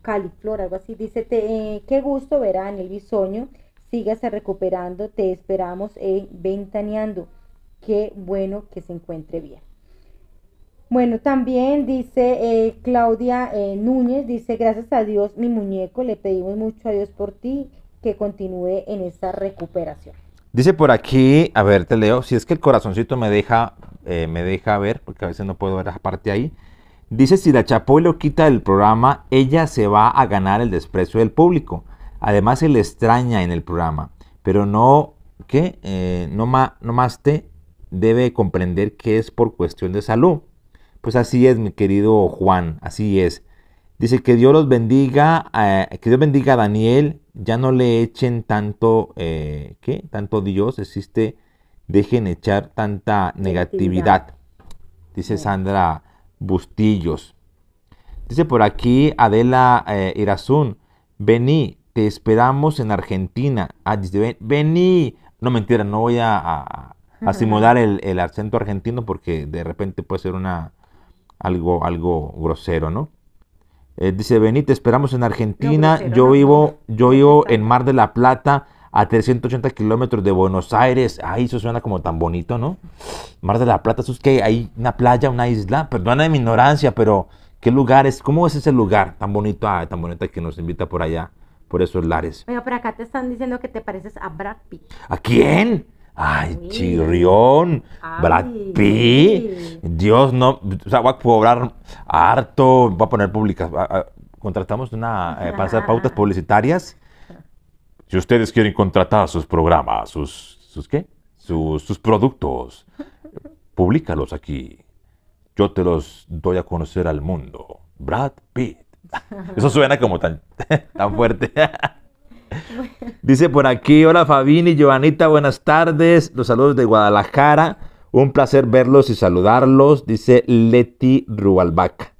Califlor, algo así, dice, te- qué gusto ver a Daniel Bisoño, sígase recuperando, te esperamos en Ventaneando, qué bueno que se encuentre bien. Bueno, también dice eh, Claudia eh, Núñez, dice, gracias a Dios, mi muñeco, le pedimos mucho a Dios por ti, que continúe en esta recuperación. Dice por aquí, a ver, te leo, si es que el corazoncito me deja, eh, me deja ver, porque a veces no puedo ver esa parte ahí. Dice, si la Chapoy lo quita del programa, ella se va a ganar el desprecio del público. Además, se le extraña en el programa, pero no, ¿qué? Eh, no, no más te debe comprender que es por cuestión de salud. Pues así es, mi querido Juan, así es. Dice que Dios los bendiga, eh, que Dios bendiga a Daniel, ya no le echen tanto, eh, ¿qué? Tanto Dios, existe, dejen echar tanta negatividad. Dice Sandra Bustillos. Dice por aquí Adela eh, Irazún, vení, te esperamos en Argentina. Ah, dice, "Ven- vení. No, mentira, no voy a, a- a simular el, el acento argentino porque de repente puede ser una, algo, algo grosero, ¿no? Eh, dice, vení, te esperamos en Argentina. grosero yo no, vivo, no, yo vivo en Mar de la Plata, a 380 kilómetros de Buenos Aires. Ay, eso suena como tan bonito, ¿no? Mar de la Plata, eso es que hay una playa, una isla. Perdona mi ignorancia, pero ¿qué lugar es? ¿Cómo es ese lugar tan bonito, ah, tan bonito que nos invita por allá, por esos lares? Oiga, por acá te están diciendo que te pareces a Brad Pitt. ¿A quién? Ay, Ay. chirrión, Brad Ay. Pitt. Dios, no, o sea, voy a cobrar harto, voy a poner públicas. Contratamos una, eh, para hacer pautas publicitarias. Si ustedes quieren contratar sus programas, sus, sus qué? Sus, sus productos, públicalos aquí. Yo te los doy a conocer al mundo. Brad Pitt. Eso suena como tan, tan fuerte. Dice por aquí, hola Fabini, Giovanita, buenas tardes. Los saludos de Guadalajara. Un placer verlos y saludarlos. Dice Leti Rubalbac.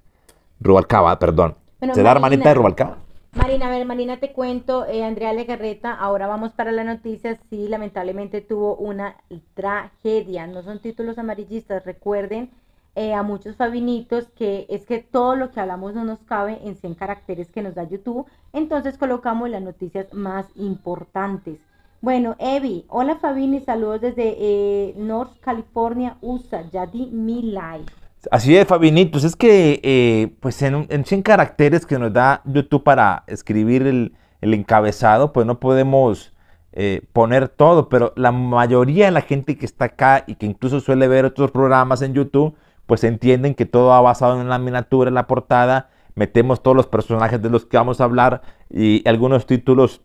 Rubalcaba, perdón. Bueno, ¿Será hermanita de Marina. Rubalcaba? Marina, a ver, Marina, te cuento, eh, Andrea Legarreta, ahora vamos para la noticia, sí, lamentablemente tuvo una tragedia, no son títulos amarillistas, recuerden eh, a muchos fabinitos que es que todo lo que hablamos no nos cabe en 100 caracteres que nos da YouTube, entonces colocamos las noticias más importantes. Bueno, Evi, hola Fabini, saludos desde eh, North California, USA, ya di mi like. Así es, Fabinitos. Es que, eh, pues en, en 100 caracteres que nos da YouTube para escribir el, encabezado, pues no podemos poner todo, pero la mayoría de la gente que está acá y que incluso suele ver otros programas en YouTube, pues entienden que todo va basado en la miniatura, en la portada, metemos todos los personajes de los que vamos a hablar y algunos títulos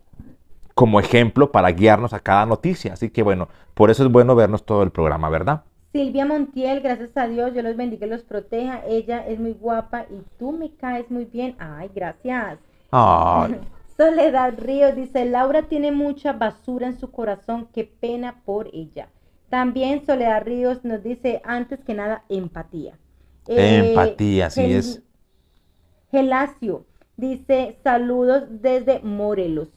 como ejemplo para guiarnos a cada noticia. Así que bueno, por eso es bueno vernos todo el programa, ¿verdad? Silvia Montiel, gracias a Dios, yo los bendiga y los proteja. Ella es muy guapa y tú me caes muy bien. Ay, gracias. Ay. Soledad Ríos dice, Laura tiene mucha basura en su corazón, qué pena por ella. También Soledad Ríos nos dice, antes que nada, empatía. Empatía, así Gel- es. Gelacio dice, saludos desde Morelos.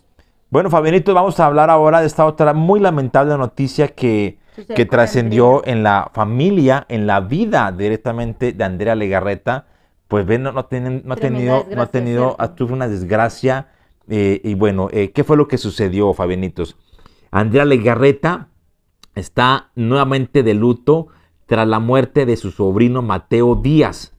Bueno, Fabianito, vamos a hablar ahora de esta otra muy lamentable noticia que, que trascendió en la familia, en la vida directamente de Andrea Legarreta. Pues ven, no, no, no ha tenido, no ha una desgracia. eh, y bueno, eh, ¿qué fue lo que sucedió, Fabianitos? Andrea Legarreta está nuevamente de luto tras la muerte de su sobrino Mateo Díaz.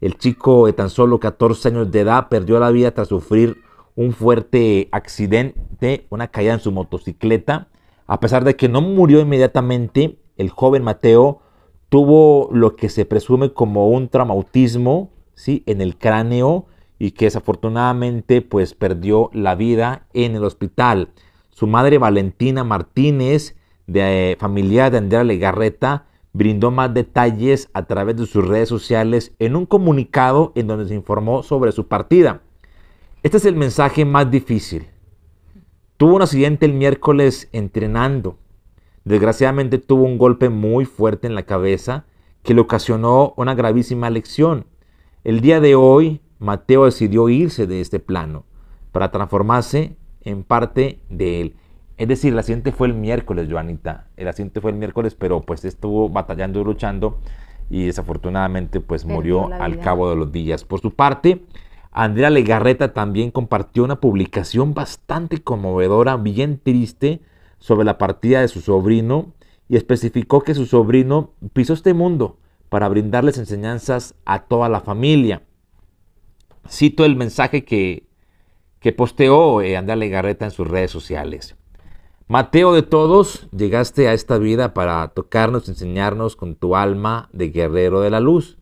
El chico de tan solo 14 años de edad perdió la vida tras sufrir un fuerte accidente, una caída en su motocicleta. A pesar de que no murió inmediatamente, el joven Mateo tuvo lo que se presume como un traumatismo en el cráneo y que desafortunadamente pues perdió la vida en el hospital. Su madre Valentina Martínez, de eh, familia de Andrea Legarreta, brindó más detalles a través de sus redes sociales en un comunicado en donde se informó sobre su partida. Este es el mensaje más difícil. Tuvo un accidente el miércoles entrenando. Desgraciadamente tuvo un golpe muy fuerte en la cabeza que le ocasionó una gravísima lección. El día de hoy, Mateo decidió irse de este plano para transformarse en parte de él. Es decir, el accidente fue el miércoles, Joanita. El accidente fue el miércoles, pero pues estuvo batallando y luchando y desafortunadamente pues murió al cabo de los días. Por su parte, Andrea Legarreta también compartió una publicación bastante conmovedora, bien triste, sobre la partida de su sobrino y especificó que su sobrino pisó este mundo para brindarles enseñanzas a toda la familia. Cito el mensaje que, que posteó eh, Andrea Legarreta en sus redes sociales. Mateo de todos, llegaste a esta vida para tocarnos, enseñarnos con tu alma de guerrero de la luz,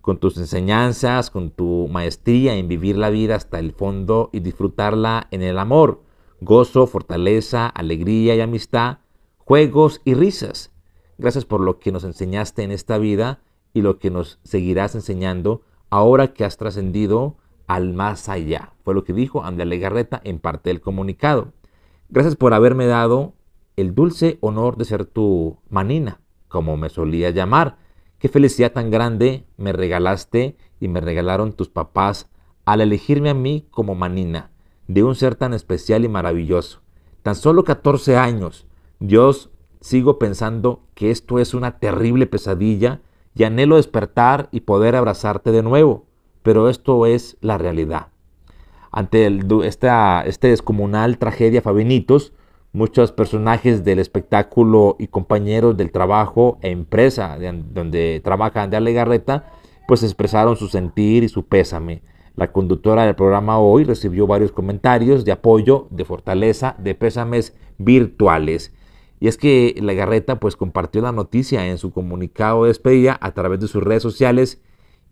con tus enseñanzas, con tu maestría en vivir la vida hasta el fondo y disfrutarla en el amor, gozo, fortaleza, alegría y amistad, juegos y risas. Gracias por lo que nos enseñaste en esta vida y lo que nos seguirás enseñando ahora que has trascendido al más allá. Fue lo que dijo Andrea Legarreta en parte del comunicado. Gracias por haberme dado el dulce honor de ser tu manina, como me solía llamar. Qué felicidad tan grande me regalaste y me regalaron tus papás al elegirme a mí como manina de un ser tan especial y maravilloso. Tan solo 14 años. Dios, sigo pensando que esto es una terrible pesadilla y anhelo despertar y poder abrazarte de nuevo, pero esto es la realidad. Ante esta, este descomunal tragedia Fabinitos, muchos personajes del espectáculo y compañeros del trabajo e empresa donde trabaja Andrea Legarreta, pues expresaron su sentir y su pésame. La conductora del programa hoy recibió varios comentarios de apoyo, de fortaleza, de pésames virtuales. Y es que Legarreta pues compartió la noticia en su comunicado de despedida a través de sus redes sociales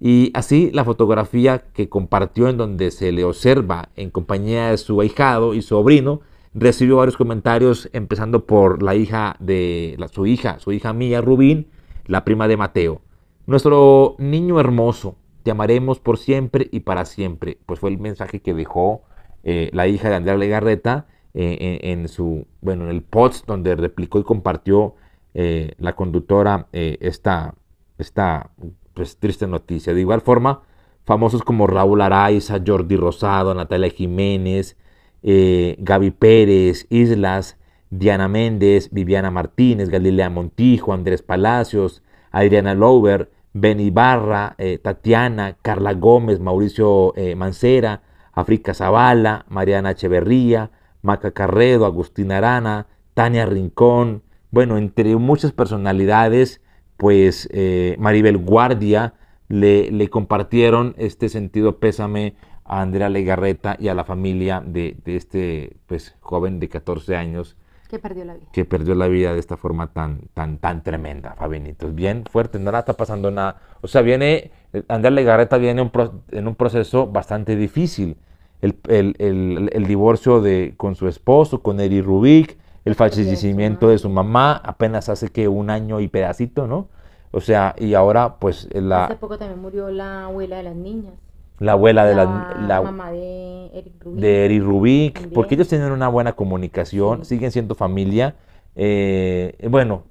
y así la fotografía que compartió en donde se le observa en compañía de su ahijado y sobrino recibió varios comentarios empezando por la hija de su hija, su hija mía Rubín, la prima de Mateo. Nuestro niño hermoso, te amaremos por siempre y para siempre. Pues fue el mensaje que dejó eh, la hija de Andrea Legarreta eh, en, su, bueno, en el post donde replicó y compartió eh, la conductora esta, esta pues triste noticia. De igual forma, famosos como Raúl Araiza, Jordi Rosado, Natalia Jiménez, eh, Gaby Pérez, Islas, Diana Méndez, Viviana Martínez, Galilea Montijo, Andrés Palacios, Adriana Lover, Ben Ibarra, eh, Tatiana, Carla Gómez, Mauricio eh, Mancera, Africa Zavala, Mariana Echeverría, Maca Carredo, Agustín Arana, Tania Rincón, bueno, entre muchas personalidades pues eh, Maribel Guardia le, le, compartieron este sentido pésame a Andrea Legarreta y a la familia de, este pues, joven de 14 años. Que perdió la vida. Que perdió la vida de esta forma tan, tan, tan tremenda, Fabinitos. Bien fuerte, no está pasando nada. O sea, viene, Andrea Legarreta viene en un proceso bastante difícil. El, el, el, divorcio de, con su esposo, con Eri Rubik, el fallecimiento de su mamá apenas hace que un año y pedacito, ¿no? O sea, y ahora pues la... Hace poco también murió la abuela de las niñas. La abuela de la, la mamá de Eric Rubik. De Eric Rubik, porque ellos tienen una buena comunicación, siguen siendo familia. Eh, bueno,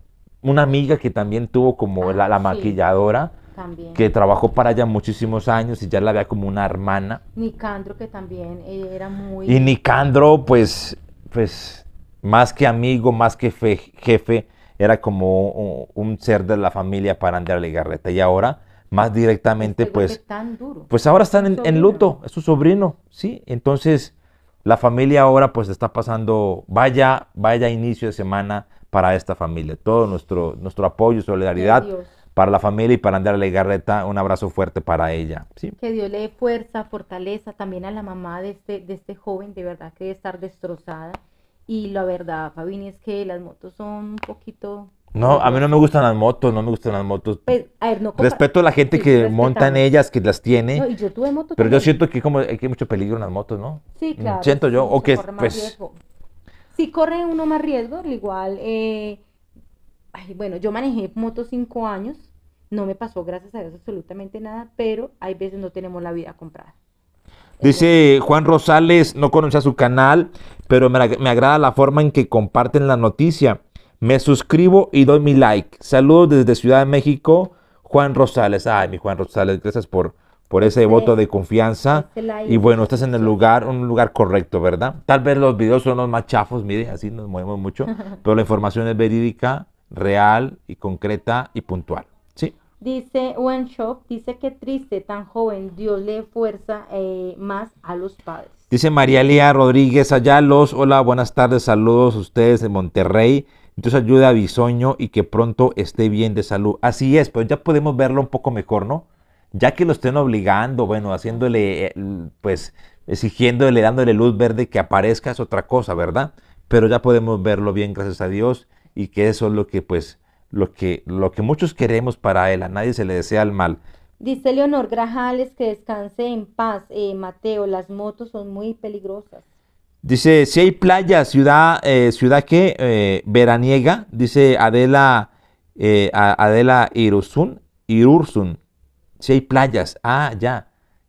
una amiga que también tuvo como la, la maquilladora, también. que trabajó para ella muchísimos años y ya la veía como una hermana. Nicandro, que también era muy... Y Nicandro, pues, pues más que amigo, más que jefe, era como un, ser de la familia para Andrea Legarreta. Y ahora, más directamente, este pues, tan duro. pues ahora están en, luto, es su sobrino, ¿sí? Entonces, la familia ahora pues está pasando, vaya, vaya inicio de semana para esta familia. Todo nuestro, nuestro apoyo solidaridad para la familia y para Andrea Legarreta, un abrazo fuerte para ella. ¿sí? Que Dios le dé fuerza, fortaleza también a la mamá de este, de este joven, de verdad que debe estar destrozada. Y la verdad, Fabini, es que las motos son un poquito... No, a mí no me gustan las motos, no me gustan las motos. Pues, a ver, no Respeto a la gente sí, que monta en ellas, que las tiene, No, y yo tuve moto pero yo siento que como hay mucho peligro en las motos, ¿no? Sí, Mm, claro. Siento yo, o que pues riesgo. Sí corre uno más riesgo, al igual, eh, ay, bueno, yo manejé moto cinco años, no me pasó, gracias a Dios, absolutamente nada, pero hay veces no tenemos la vida comprada. Dice Juan Rosales, no conocía su canal, pero me, ag- me agrada la forma en que comparten la noticia. Me suscribo y doy mi like. Saludos desde Ciudad de México, Juan Rosales. Ay, mi Juan Rosales, gracias por, por ese voto de confianza. Y bueno, estás en el lugar, un lugar correcto, ¿verdad? Tal vez los videos son los más chafos, mire, así nos movemos mucho, pero la información es verídica, real y concreta y puntual. Dice Shop, dice que triste, tan joven, Dios le fuerza eh, más a los padres. Dice María Lía Rodríguez Ayalos, hola, buenas tardes, saludos a ustedes de Monterrey. Entonces ayuda a Bisoño y que pronto esté bien de salud. Así es, pero ya podemos verlo un poco mejor, ¿no? Ya que lo estén obligando, bueno, haciéndole, pues, exigiéndole, dándole luz verde que aparezca es otra cosa, ¿verdad? Pero ya podemos verlo bien, gracias a Dios, y que eso es lo que, pues, lo que, lo que muchos queremos para él. A nadie se le desea el mal. Dice Leonor Grajales que descanse en paz. Eh, Mateo, las motos son muy peligrosas. Dice, si hay playa, ciudad, eh, ciudad que eh, veraniega, dice Adela, eh, Adela Irurzun, Irursun. Si hay playas, ah, ya,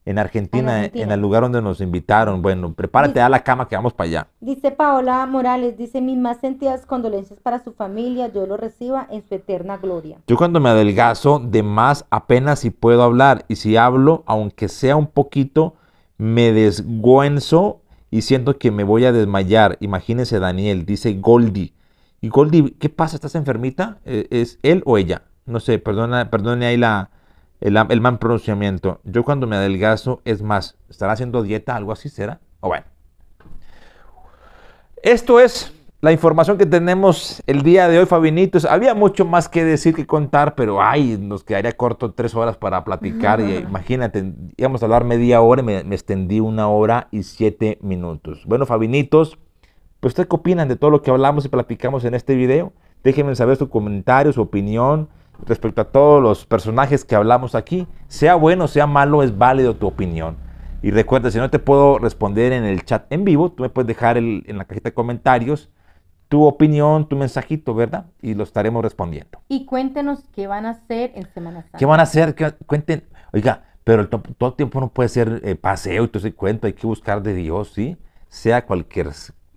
en Argentina, en, el lugar donde nos invitaron. Bueno, prepárate a la cama que vamos para allá. Dice Paola Morales, dice mis más sentidas condolencias para su familia, yo lo reciba en su eterna gloria. Yo cuando me adelgazo de más apenas si puedo hablar y si hablo, aunque sea un poquito, me desgüenzo y siento que me voy a desmayar. Imagínese Daniel, dice Goldie. Y Goldie, ¿qué pasa? ¿Estás enfermita? Eh, ¿Es él o ella? No sé, perdona, perdone ahí la, el, el mal pronunciamiento. Yo cuando me adelgazo, es más, ¿estará haciendo dieta? ¿Algo así será? O bueno. Esto es la información que tenemos el día de hoy, Fabinitos. Había mucho más que decir, que contar, pero ay, nos quedaría corto tres horas para platicar. Y imagínate, íbamos a hablar media hora y me, me extendí una hora y siete minutos. Bueno, Fabinitos, pues ¿ustedes qué opinan de todo lo que hablamos y platicamos en este video? Déjenme saber su comentario, su opinión respecto a todos los personajes que hablamos aquí. Sea bueno, sea malo, es válido tu opinión. Y recuerda, si no te puedo responder en el chat en vivo, tú me puedes dejar el- en la cajita de comentarios tu opinión, tu mensajito, ¿verdad? Y lo estaremos respondiendo. Y cuéntenos qué van a hacer en Semana Santa. ¿Qué van a hacer? ¿Qué- Cuenten. Oiga, pero el to- todo el tiempo no puede ser eh, paseo y todo ese cuento. Hay que buscar de Dios, ¿sí? Sea cualquier,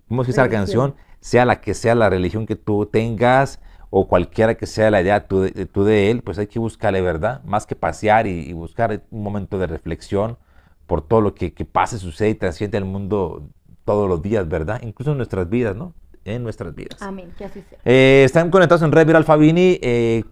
¿cómo dice la Religión. canción? Sea la que sea la religión que tú tengas o cualquiera que sea la idea tú de, tú de él, pues hay que buscarle, ¿verdad? Más que pasear y, y buscar un momento de reflexión por todo lo que, que pasa, sucede y trasciende al mundo todos los días, ¿verdad? Incluso en nuestras vidas, ¿no? En nuestras vidas. Amén, que así sea. Eh, están conectados en Red Viral Fabini. Eh,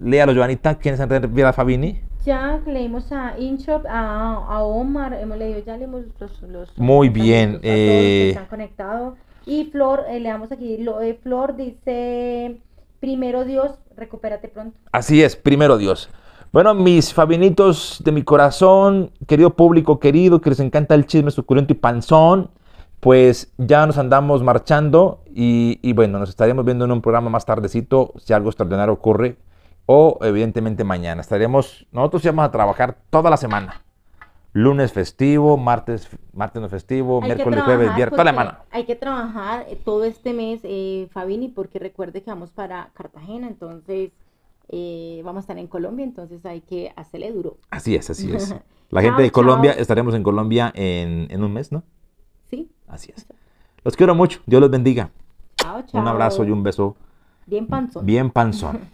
léalo, Joanita. ¿Quién es en Red Viral Fabini? Ya leímos a Inshop, a, a Omar, hemos leído, ya leímos los... los Muy bien, los eh, que están conectados. Y Flor, eh, le damos aquí, lo, Flor dice, primero Dios, recupérate pronto. Así es, primero Dios. Bueno, mis Fabinitos de mi corazón, querido público querido, que les encanta el chisme suculento y panzón, pues ya nos andamos marchando y, y bueno, nos estaremos viendo en un programa más tardecito si algo extraordinario ocurre o evidentemente mañana. Estaremos, nosotros vamos a trabajar toda la semana. Lunes festivo, martes, martes no festivo, Hay miércoles, jueves, viernes, toda la semana. Hay que trabajar eh, todo este mes, eh, Fabini, porque recuerde que vamos para Cartagena, entonces eh, vamos a estar en Colombia, entonces hay que hacerle duro. Así es, así es. La Chao, gente de Colombia, chao. estaremos en Colombia en, en un mes, ¿no? ¿Sí? Así es. Los quiero mucho. Dios los bendiga. Chao, chao. Un abrazo y un beso Bien panzón. bien panzón.